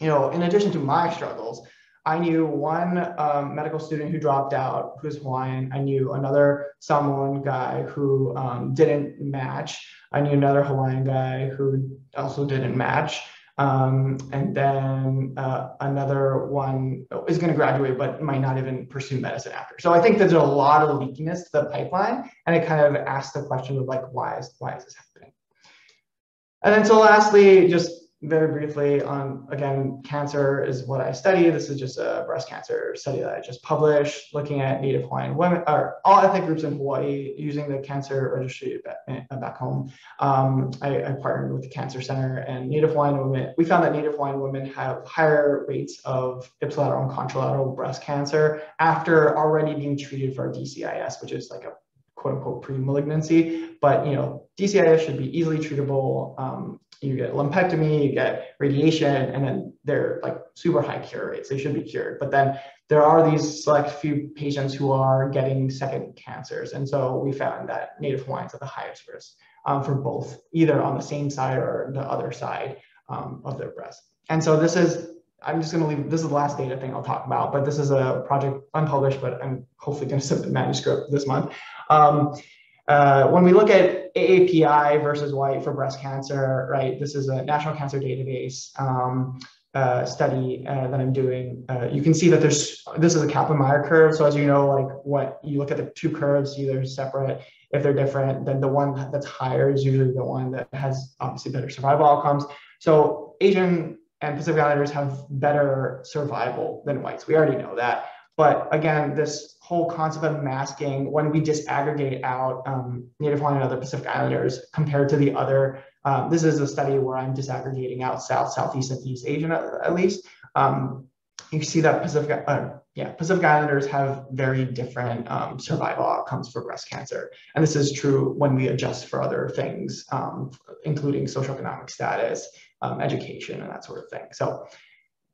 you know, in addition to my struggles, I knew one um, medical student who dropped out who's Hawaiian. I knew another Samoan guy who um, didn't match. I knew another Hawaiian guy who also didn't match. Um, and then uh, another one is going to graduate but might not even pursue medicine after. So I think there's a lot of leakiness to the pipeline, and it kind of asks the question of like, why is why is this happening? And then so lastly, just very briefly on, again, cancer is what I study. This is just a breast cancer study that I just published looking at Native Hawaiian women or all ethnic groups in Hawaii using the cancer registry back, back home. Um, I, I, partnered with the Cancer Center and Native Hawaiian women. We found that Native Hawaiian women have higher rates of ipsilateral and contralateral breast cancer after already being treated for DCIS, which is like a quote unquote pre-malignancy, but you know, DCIS should be easily treatable. Um, you get lumpectomy, you get radiation, and then they're like super high cure rates. They should be cured. But then there are these select few patients who are getting second cancers. And so we found that Native Hawaiians are the highest risk um, for both, either on the same side or the other side um, of their breast. And so this is, I'm just gonna leave, this is the last data thing I'll talk about, but this is a project unpublished, but I'm hopefully gonna submit the manuscript this month. Um, uh, when we look at AAPI versus white for breast cancer, right, this is a national cancer database um, uh, study uh, that I'm doing. Uh, you can see that there's, this is a Kaplan-Meier curve. So as you know, like what you look at the two curves, either separate, if they're different, then the one that's higher is usually the one that has obviously better survival outcomes. So Asian and Pacific Islanders have better survival than whites. We already know that. But again, this whole concept of masking, when we disaggregate out um, Native Hawaiian and other Pacific Islanders compared to the other, um, this is a study where I'm disaggregating out South, Southeast, and East Asian at, at least. Um, you see that Pacific, uh, yeah, Pacific Islanders have very different um, survival outcomes for breast cancer. And this is true when we adjust for other things, um, including socioeconomic status, um, education, and that sort of thing. So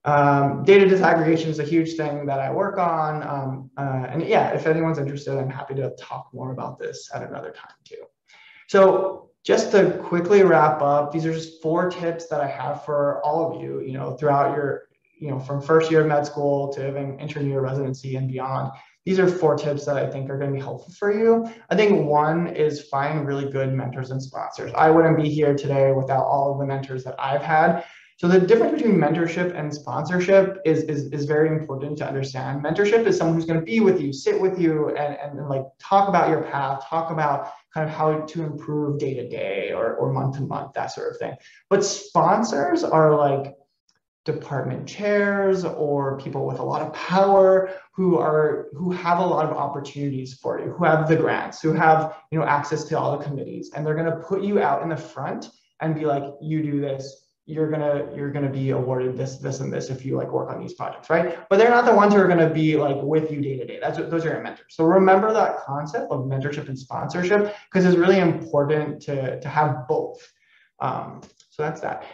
um, data disaggregation is a huge thing that I work on. Um, uh, and yeah, if anyone's interested, I'm happy to talk more about this at another time too. So just to quickly wrap up, these are just four tips that I have for all of you, you know, throughout your, you know, from first year of med school to even entering your residency and beyond. These are four tips that I think are going to be helpful for you. I think one is find really good mentors and sponsors. I wouldn't be here today without all of the mentors that I've had. So the difference between mentorship and sponsorship is, is, is very important to understand. Mentorship is someone who's going to be with you, sit with you, and, and, and like talk about your path, talk about kind of how to improve day to day or, or month to month, that sort of thing. But sponsors are like department chairs or people with a lot of power who are who have a lot of opportunities for you who have the grants who have you know access to all the committees and they're going to put you out in the front and be like you do this you're gonna you're gonna be awarded this this and this if you like work on these projects right? But they're not the ones who are gonna be like with you day to day. That's what those are your mentors. So remember that concept of mentorship and sponsorship because it's really important to to have both. Um, so that's that.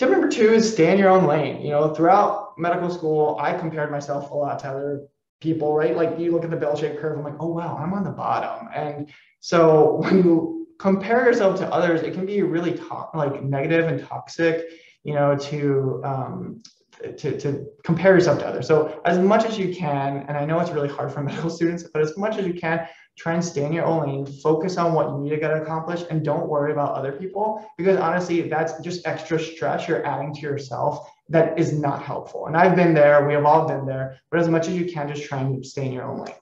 Tip number two is stay in your own lane. You know throughout medical school i compared myself a lot to other people right? Like you look at the bell-shaped curve i'm like oh wow i'm on the bottom. And so when you compare yourself to others, it can be really to- like negative and toxic, you know, to um, to, to compare yourself to others. So as much as you can, and I know it's really hard for medical students, but as much as you can, try and stay in your own lane, focus on what you need to get accomplished, and don't worry about other people because honestly, that's just extra stress you're adding to yourself that is not helpful. And I've been there, we have all been there, but as much as you can, just try and stay in your own lane.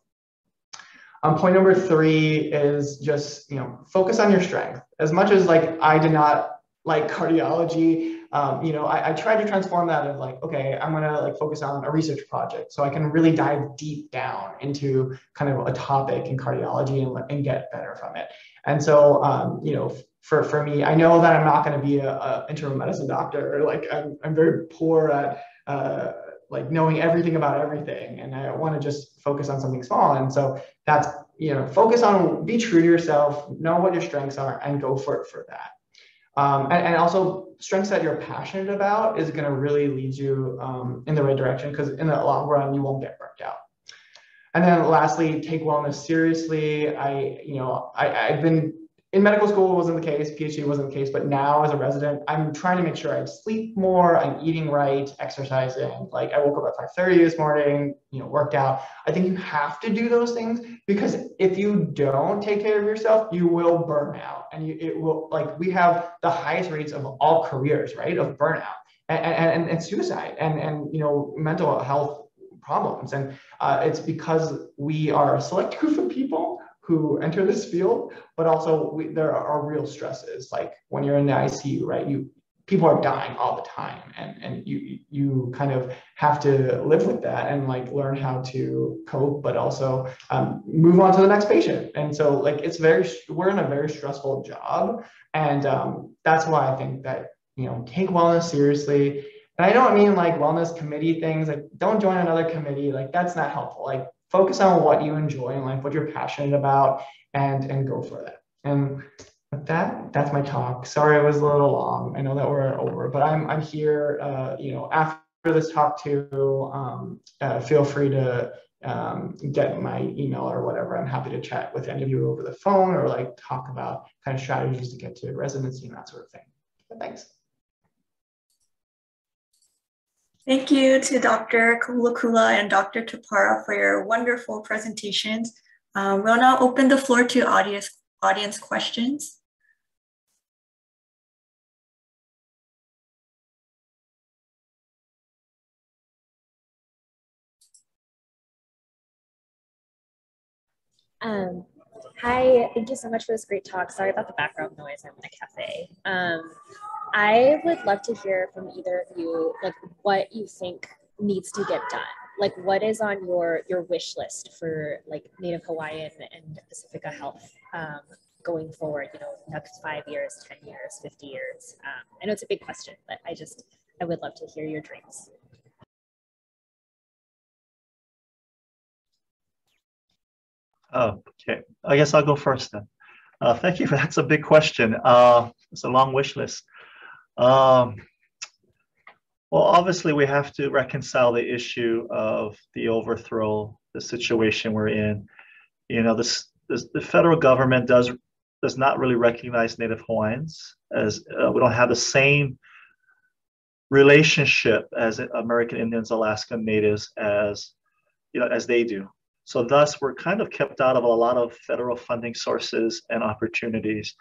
Um, point number three is just you know focus on your strength. As much as like I did not like cardiology, um, you know, I, I tried to transform that of like, okay, I'm gonna like focus on a research project so I can really dive deep down into kind of a topic in cardiology and, and get better from it. And so, um, you know, for, for me, I know that I'm not going to be a, a internal medicine doctor. Or like I'm, I'm very poor at uh, like knowing everything about everything, and I want to just focus on something small. And so that's you know, focus on be true to yourself, know what your strengths are, and go for it for that. Um, and, and, also strengths that you're passionate about is going to really lead you um, in the right direction because in the long run you won't get burnt out and then lastly take wellness seriously i you know I, i've been in medical school wasn't the case phd wasn't the case but now as a resident i'm trying to make sure i sleep more i'm eating right exercising. Like i woke up at 5.30 this morning you know worked out. I think you have to do those things because if you don't take care of yourself you will burn out. And you, it will like we have the highest rates of all careers right of burnout and, and, and suicide and, and you know mental health problems. And uh, it's because we are a select group of people who enter this field, but also we, there are real stresses. Like when you're in the ICU, right? You people are dying all the time, and and you you kind of have to live with that and like learn how to cope, but also um, move on to the next patient. And so like it's very we're in a very stressful job, and um, that's why I think that you know take wellness seriously. And I don't mean like wellness committee things, like don't join another committee, like that's not helpful. Like focus on what you enjoy in life, what you're passionate about, and and go for that. And that, that's my talk. Sorry, it was a little long. I know that we're over, but I'm I'm here. Uh, you know, after this talk too, um, uh, feel free to um, get my email or whatever. I'm happy to chat with any of you over the phone or like talk about kind of strategies to get to residency and that sort of thing. But thanks. Thank you to Dr. Kaholokula and Dr. Taparra for your wonderful presentations. Um, we'll now open the floor to audience, audience questions. Um, hi, thank you so much for this great talk. Sorry about the background noise. I'm in a cafe. Um, I would love to hear from either of you, like what you think needs to get done. Like what is on your your wish list for like Native Hawaiian and Pacifica Health um, going forward? You know, next five years, ten years, fifty years. Um, I know it's a big question, but I just I would love to hear your dreams. Oh, okay. I guess I'll go first then. Uh, thank you. That's a big question. Uh, it's a long wish list. Um, well, obviously, we have to reconcile the issue of the overthrow, the situation we're in. You know, this, this the federal government does does not really recognize Native Hawaiians as uh, we don't have the same relationship as American Indians, Alaska Natives as you know as they do. So thus, we're kind of kept out of a lot of federal funding sources and opportunities.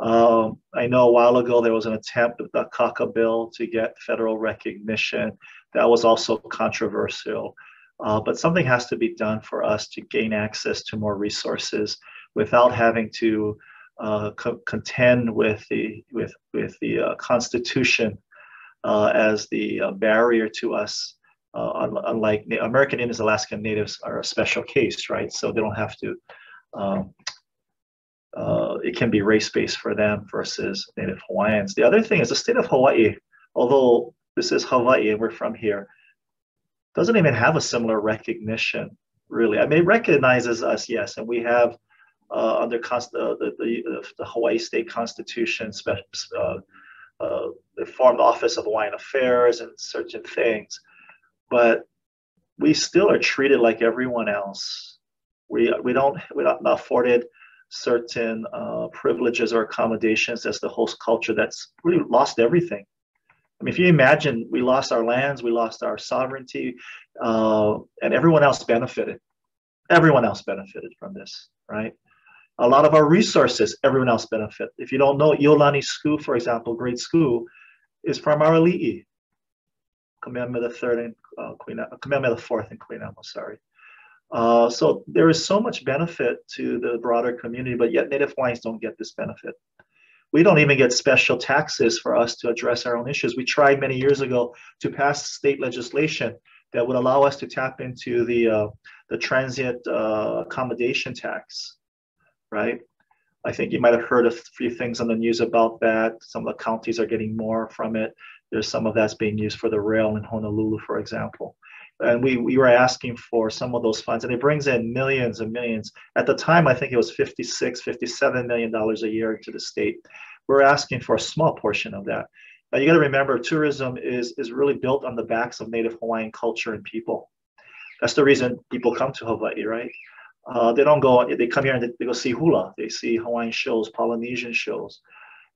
Um, I know a while ago there was an attempt with the Akaka bill to get federal recognition. That was also controversial. Uh, but something has to be done for us to gain access to more resources without having to uh, co- contend with the with with the uh, Constitution uh, as the uh, barrier to us. Uh, unlike American Indians, Alaskan Natives are a special case, right? So they don't have to um, uh, it can be race-based for them versus Native Hawaiians. The other thing is the state of Hawaii, although this is Hawaii and we're from here, doesn't even have a similar recognition, really. I mean, it recognizes us, yes, and we have uh, under uh, the, the, the, Hawaii State Constitution, uh, uh, the formed Office of Hawaiian Affairs and certain things, but we still are treated like everyone else. We, we don't we're not afforded certain uh, privileges or accommodations as the host culture that's really lost everything. I mean, if you imagine we lost our lands, we lost our sovereignty, uh, and everyone else benefited. Everyone else benefited from this, right? A lot of our resources, everyone else benefit. If you don't know, Iolani School, for example, great school, is from our Ali'i. Kamehameha the third and uh, Queen, Kamehameha the fourth and Queen Emma, sorry. Uh, so there is so much benefit to the broader community, but yet Native Hawaiians don't get this benefit. We don't even get special taxes for us to address our own issues. We tried many years ago to pass state legislation that would allow us to tap into the uh, the transient uh, accommodation tax, right? I think you might have heard a few things on the news about that. Some of the counties are getting more from it. There's some of that's being used for the rail in Honolulu, for example. And we, we were asking for some of those funds and it brings in millions and millions. At the time i think it was 56 57 million dollars a year to the state. We're asking for a small portion of that. Now you got to remember tourism is is really built on the backs of native hawaiian culture and people. That's the reason people come to hawaii right? Uh, they don't go they come here and they, they go see hula. They see hawaiian shows polynesian shows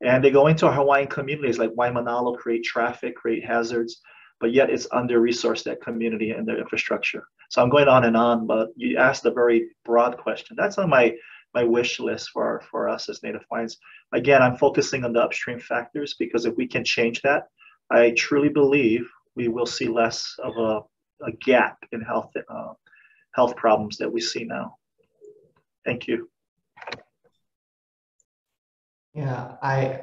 and they go into hawaiian communities like waimanalo create traffic create hazards but yet it's under resourced that community and their infrastructure. So I'm going on and on, but you asked a very broad question. That's on my my wish list for for us as Native Hawaiians. Again, I'm focusing on the upstream factors because if we can change that, I truly believe we will see less of a, a gap in health uh, health problems that we see now. Thank you. Yeah, I,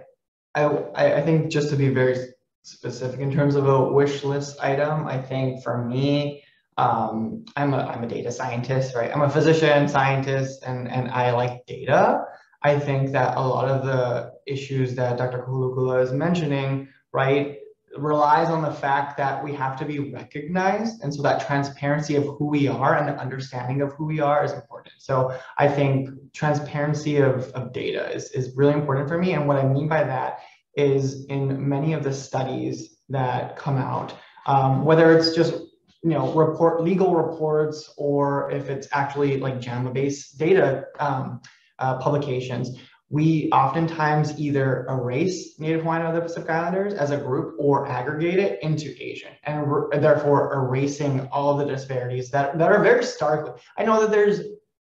I, I think just to be very specific in terms of a wish list item. I think for me, um, I'm a I'm a data scientist, right? I'm a physician, scientist, and and I like data. I think that a lot of the issues that Dr. Kaholokula is mentioning, right, relies on the fact that we have to be recognized. And so that transparency of who we are and the understanding of who we are is important. So I think transparency of, of data is, is really important for me. And what I mean by that is in many of the studies that come out, um, whether it's just you know report legal reports or if it's actually like JAMA-based data um, uh, publications, we oftentimes either erase Native Hawaiian and other Pacific Islanders as a group or aggregate it into Asian, and therefore erasing all the disparities that, that are very stark. I know that there's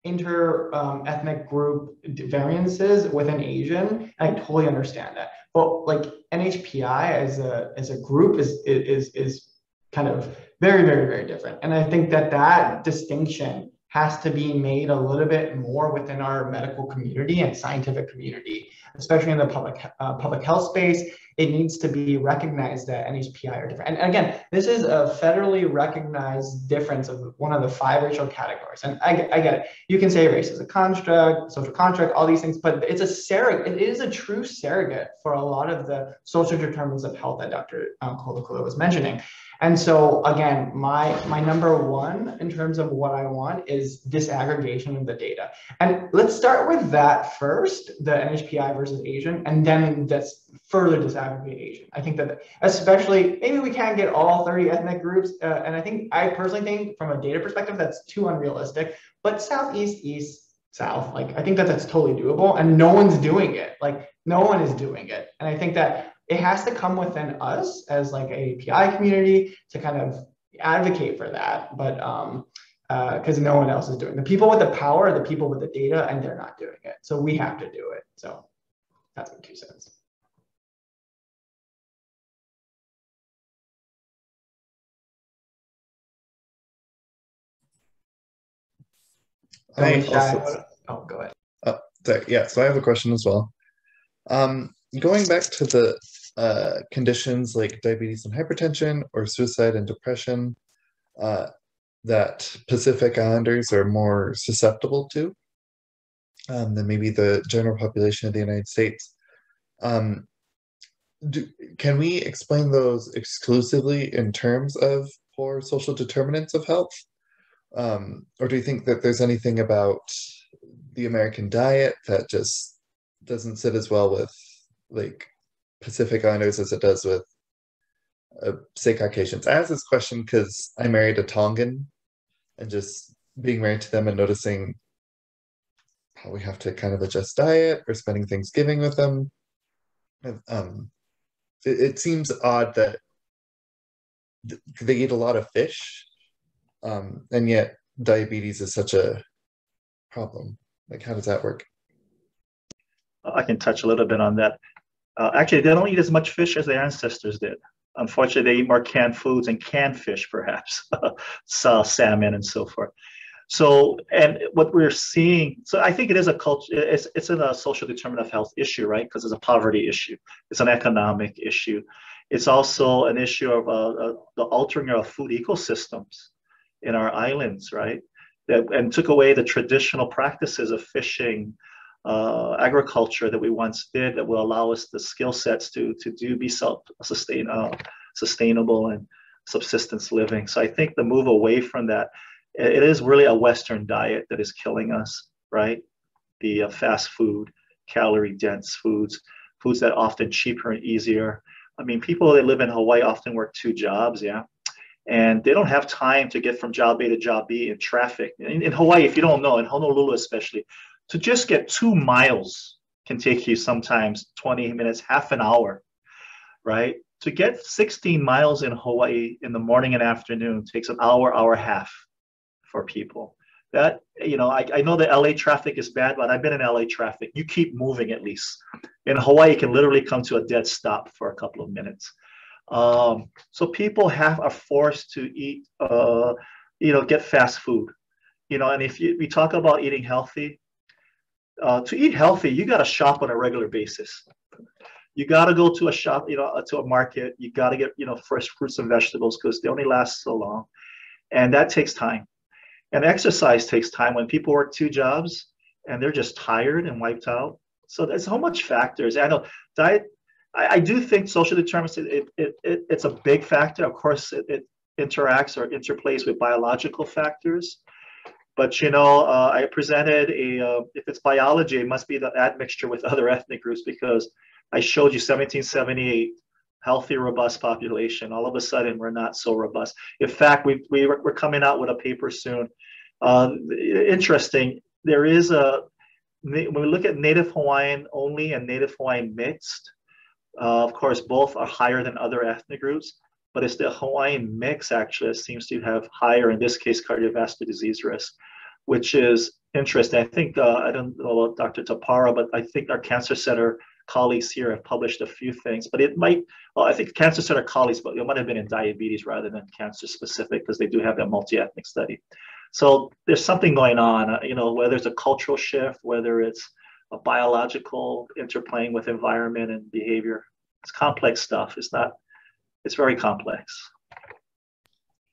inter um, ethnic group variances within Asian. I totally understand that. But like NHPI as a as a group is is is kind of very very very different. And I think that that distinction has to be made a little bit more within our medical community and scientific community, especially in the public uh, public health space it needs to be recognized that NHPI are different. And again, this is a federally recognized difference of one of the five racial categories. And I, I get it. You can say race is a construct, social construct, all these things, but it's a surrogate. It is a true surrogate for a lot of the social determinants of health that Dr. Um, was mentioning. And so again, my my number one in terms of what I want is disaggregation of the data. And let's start with that first, the NHPI versus Asian, and then that's further disaggregate Asian. I think that especially maybe we can't get all 30 ethnic groups, uh, and I think I personally think from a data perspective that's too unrealistic. But Southeast, East, South, like I think that that's totally doable, and no one's doing it. Like no one is doing it, and I think that it has to come within us as like a PI community to kind of advocate for that. But um, because uh, no one else is doing it. The people with the power are the people with the data, and they're not doing it. So we have to do it. So that's my two cents. I also, oh, go ahead. Uh, sorry, yeah, so I have a question as well. Um, going back to the uh, conditions like diabetes and hypertension or suicide and depression uh, that Pacific Islanders are more susceptible to um, than maybe the general population of the United States. Um, do, can we explain those exclusively in terms of poor social determinants of health? Um, or do you think that there's anything about the American diet that just doesn't sit as well with like Pacific Islanders as it does with uh, say Caucasians. I ask this question because I married a Tongan, and just being married to them and noticing how we have to kind of adjust diet or spending Thanksgiving with them. Um, it, it seems odd that they eat a lot of fish, um, and yet diabetes is such a problem. Like, how does that work? I can touch a little bit on that. Uh, actually, they don't eat as much fish as their ancestors did. Unfortunately, they eat more canned foods and canned fish, perhaps, salmon and so forth. So, and what we're seeing, so I think it is a culture, it's, it's a social determinant of health issue, right? Because it's a poverty issue, it's an economic issue. It's also an issue of uh, uh, the altering of food ecosystems in our islands, right? That, and took away the traditional practices of fishing, uh, agriculture that we once did that will allow us the skill sets to, to do be self sustain, uh, sustainable and subsistence living. So I think the move away from that, it is really a Western diet that is killing us, right? The uh, fast food, calorie dense foods, foods that are often cheaper and easier. I mean, people that live in Hawaii often work two jobs, yeah, and they don't have time to get from job A to job B in traffic. In, in Hawaii, if you don't know, in Honolulu especially, to just get two miles can take you sometimes 20 minutes, half an hour, right? To get 16 miles in Hawaii in the morning and afternoon takes an hour, hour half for people. That, you know, I, I know the LA traffic is bad, but I've been in LA traffic. You keep moving at least. In Hawaii, you can literally come to a dead stop for a couple of minutes. Um, so people have are forced to eat, uh, you know, get fast food. You know, and if you, we talk about eating healthy, uh, to eat healthy, you got to shop on a regular basis. You got to go to a shop, you know, to a market. You got to get, you know, fresh fruits and vegetables because they only last so long, and that takes time. And exercise takes time. When people work two jobs and they're just tired and wiped out, so there's so much factors. I know diet. I, I do think social determinants. It, it, it, it's a big factor. Of course, it, it interacts or interplays with biological factors. But you know, uh, I presented a uh, if it's biology, it must be the admixture with other ethnic groups because I showed you 1778 healthy, robust population. All of a sudden, we're not so robust. In fact, we, we we're coming out with a paper soon. Uh, interesting. There is a when we look at Native Hawaiian only and Native Hawaiian mixed. Uh, of course, both are higher than other ethnic groups but it's the Hawaiian mix actually that seems to have higher, in this case, cardiovascular disease risk, which is interesting. I think, uh, I don't know about Dr. Taparra, but I think our cancer center colleagues here have published a few things, but it might, well, I think cancer center colleagues, but it might have been in diabetes rather than cancer specific because they do have that multi-ethnic study. So there's something going on, uh, you know, whether it's a cultural shift, whether it's a biological interplaying with environment and behavior. It's complex stuff. It's not it's very complex.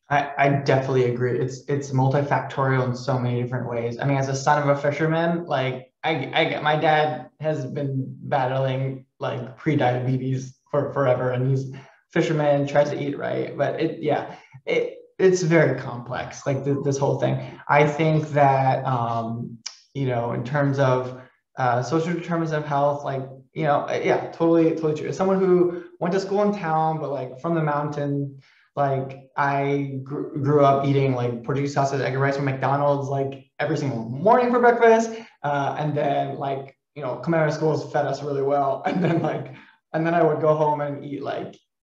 I, I definitely agree. It's it's multifactorial in so many different ways. I mean, as a son of a fisherman, like I, I my dad has been battling like pre-diabetes for forever, and he's fisherman, tries to eat right, but it yeah, it it's very complex. Like th- this whole thing. I think that um, you know, in terms of uh, social determinants of health, like you know, yeah, totally, totally true. As someone who went to school in town, but like from the mountain, like I grew, grew up eating like Portuguese sausage, egg and rice from McDonald's like every single morning for breakfast, uh, and then like you know, Camaro schools fed us really well, and then like, and then I would go home and eat like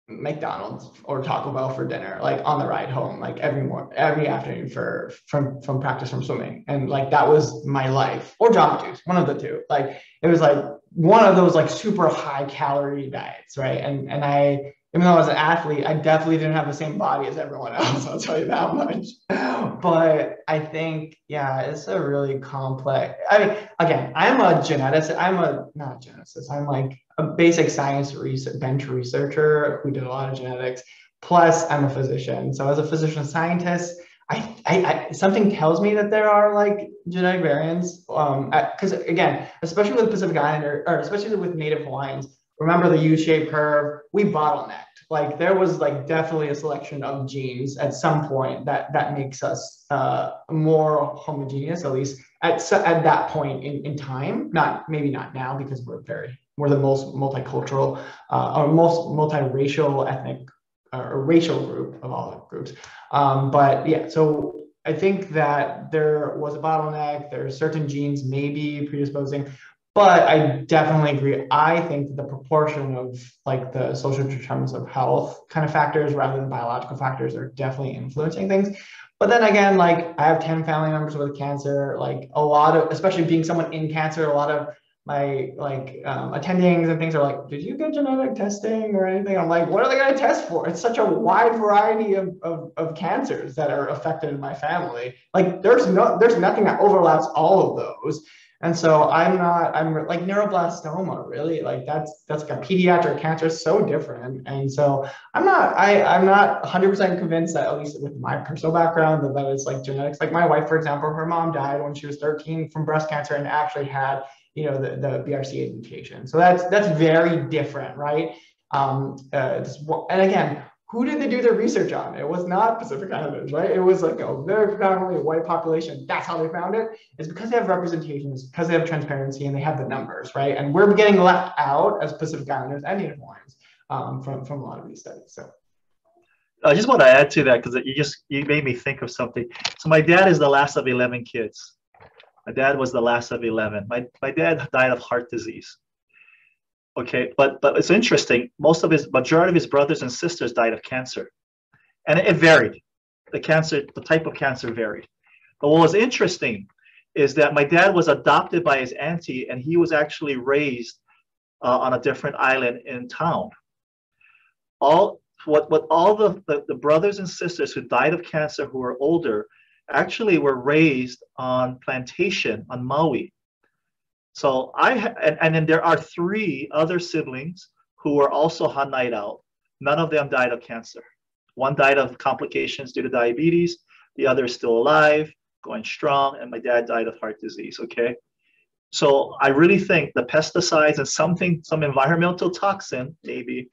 McDonald's or Taco Bell for dinner, like on the ride home, like every morning, every afternoon for from from practice from swimming, and like that was my life, or Jamba Juice, one of the two. Like it was like one of those like super high calorie diets, right? And and I even though I was an athlete, I definitely didn't have the same body as everyone else. I'll tell you that much. But I think, yeah, it's a really complex. I mean, again, I'm a geneticist. I'm a not geneticist. I'm like a basic science research, bench researcher who did a lot of genetics. Plus, I'm a physician. So as a physician scientist, I, I, I, something tells me that there are like genetic variants. Um, because again, especially with Pacific Islander, or especially with Native Hawaiians, remember the U-shaped curve? We bottlenecked. Like there was like definitely a selection of genes at some point that that makes us uh, more homogeneous, at least at at that point in, in time. Not maybe not now because we're very we're the most multicultural uh, or most multiracial ethnic or racial group of all groups. Um, but yeah, so I think that there was a bottleneck. There are certain genes maybe predisposing, but I definitely agree. I think that the proportion of like the social determinants of health kind of factors rather than biological factors are definitely influencing things. But then again, like I have 10 family members with cancer, like a lot of, especially being someone in cancer, a lot of my like um, attendings and things are like, did you get genetic testing or anything? I'm like, what are they going to test for? It's such a wide variety of, of, of, cancers that are affected in my family. Like there's no, there's nothing that overlaps all of those. And so I'm not, I'm like neuroblastoma, really. Like that's that's like a pediatric cancer, so different. And so I'm not, I, I'm not 100% convinced that at least with my personal background that, that it's like genetics. Like my wife, for example, her mom died when she was 13 from breast cancer and actually had you know, the, the BRCA mutation. So that's that's very different, right? Um, uh, and again, who did they do their research on? It was not Pacific Islanders, right? It was like a very predominantly white population. That's how they found it. It's because they have representations, because they have transparency, and they have the numbers, right? And we're getting left out as Pacific Islanders and Native Hawaiians um, from from a lot of these studies. So. I just want to add to that because you just you made me think of something. So my dad is the last of eleven kids. My dad was the last of 11. My, my dad died of heart disease. Okay, but but it's interesting. Most of his majority of his brothers and sisters died of cancer, and it, varied. The cancer, the type of cancer varied. But what was interesting is that my dad was adopted by his auntie, and he was actually raised uh, on a different island in town. All what what all the, the, the brothers and sisters who died of cancer who were older actually were raised on plantation on Maui. So I and, and then there are three other siblings who were also Hanai out. None of them died of cancer. One died of complications due to diabetes. The other is still alive, going strong, and my dad died of heart disease. Okay. So I really think the pesticides and something, some environmental toxin, maybe,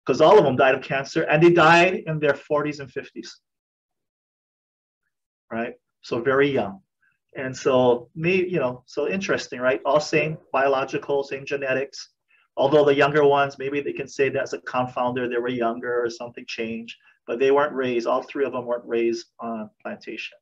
because all of them died of cancer and they died in their 40s and 50s right? So very young. And so me, you know, so interesting, right? All same biological, same genetics. Although the younger ones, maybe they can say that's a confounder, they were younger or something changed, but they weren't raised, all three of them weren't raised on plantation.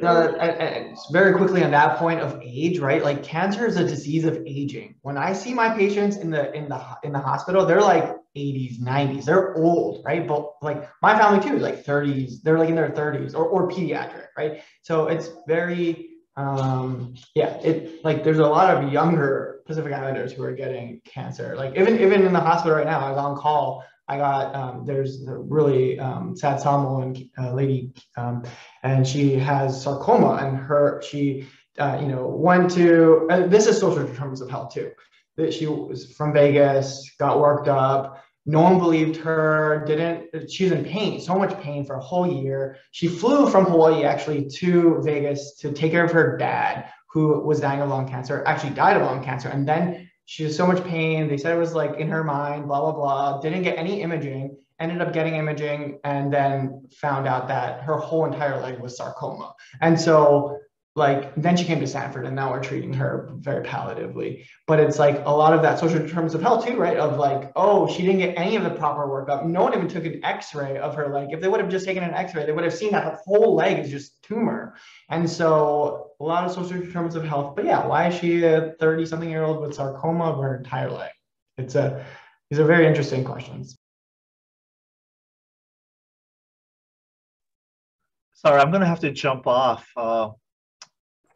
No, and very quickly on that point of age, right? Like cancer is a disease of aging. When I see my patients in the in the in the hospital, they're like 80s, 90s. They're old, right? But like my family too, like 30s. They're like in their 30s or or pediatric, right? So it's very um yeah, it like there's a lot of younger Pacific Islanders who are getting cancer. Like even even in the hospital right now, I was on call I got um, there's a really um, sad Samoan uh, lady, um, and she has sarcoma, and her she uh, you know went to this is social determinants of health too. That she was from Vegas, got worked up. No one believed her. Didn't she was in pain, so much pain for a whole year. She flew from Hawaii actually to Vegas to take care of her dad, who was dying of lung cancer. Actually died of lung cancer, and then she was so much pain. They said it was like in her mind, blah, blah, blah. Didn't get any imaging, ended up getting imaging, and then found out that her whole entire leg was sarcoma. And so like then she came to Stanford and now we're treating her very palliatively. But it's like a lot of that social determinants of health too, right? Of like, oh, she didn't get any of the proper workup. No one even took an x-ray of her leg. If they would have just taken an x-ray, they would have seen that the whole leg is just tumor. And so a lot of social determinants of health. But yeah, why is she a 30 something year old with sarcoma of her entire leg? It's a these are very interesting questions. Sorry, I'm going to have to jump off. Uh,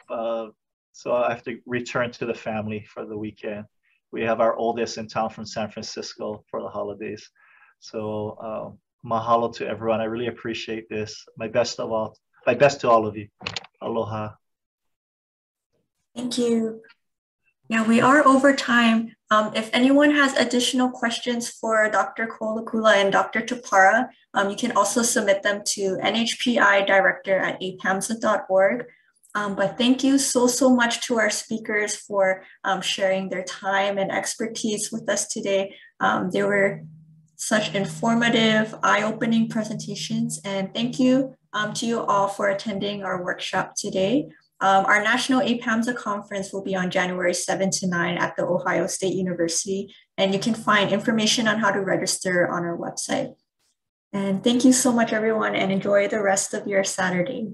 uh, so I have to return to the family for the weekend. We have our oldest in town from San Francisco for the holidays. So uh, mahalo to everyone. I really appreciate this. My best of all, my best to all of you. Aloha. Thank you. Yeah, we are over time. Um, if anyone has additional questions for Dr. Kaholokula and Dr. Taparra, um, you can also submit them to nhpi director at apamsa.org. Um, but thank you so, so much to our speakers for um, sharing their time and expertise with us today. Um, they were such informative, eye-opening presentations. And thank you um, to you all for attending our workshop today. Um, our National APAMSA conference will be on January 7 to 9 at the Ohio State University. And you can find information on how to register on our website. And thank you so much, everyone, and enjoy the rest of your Saturday.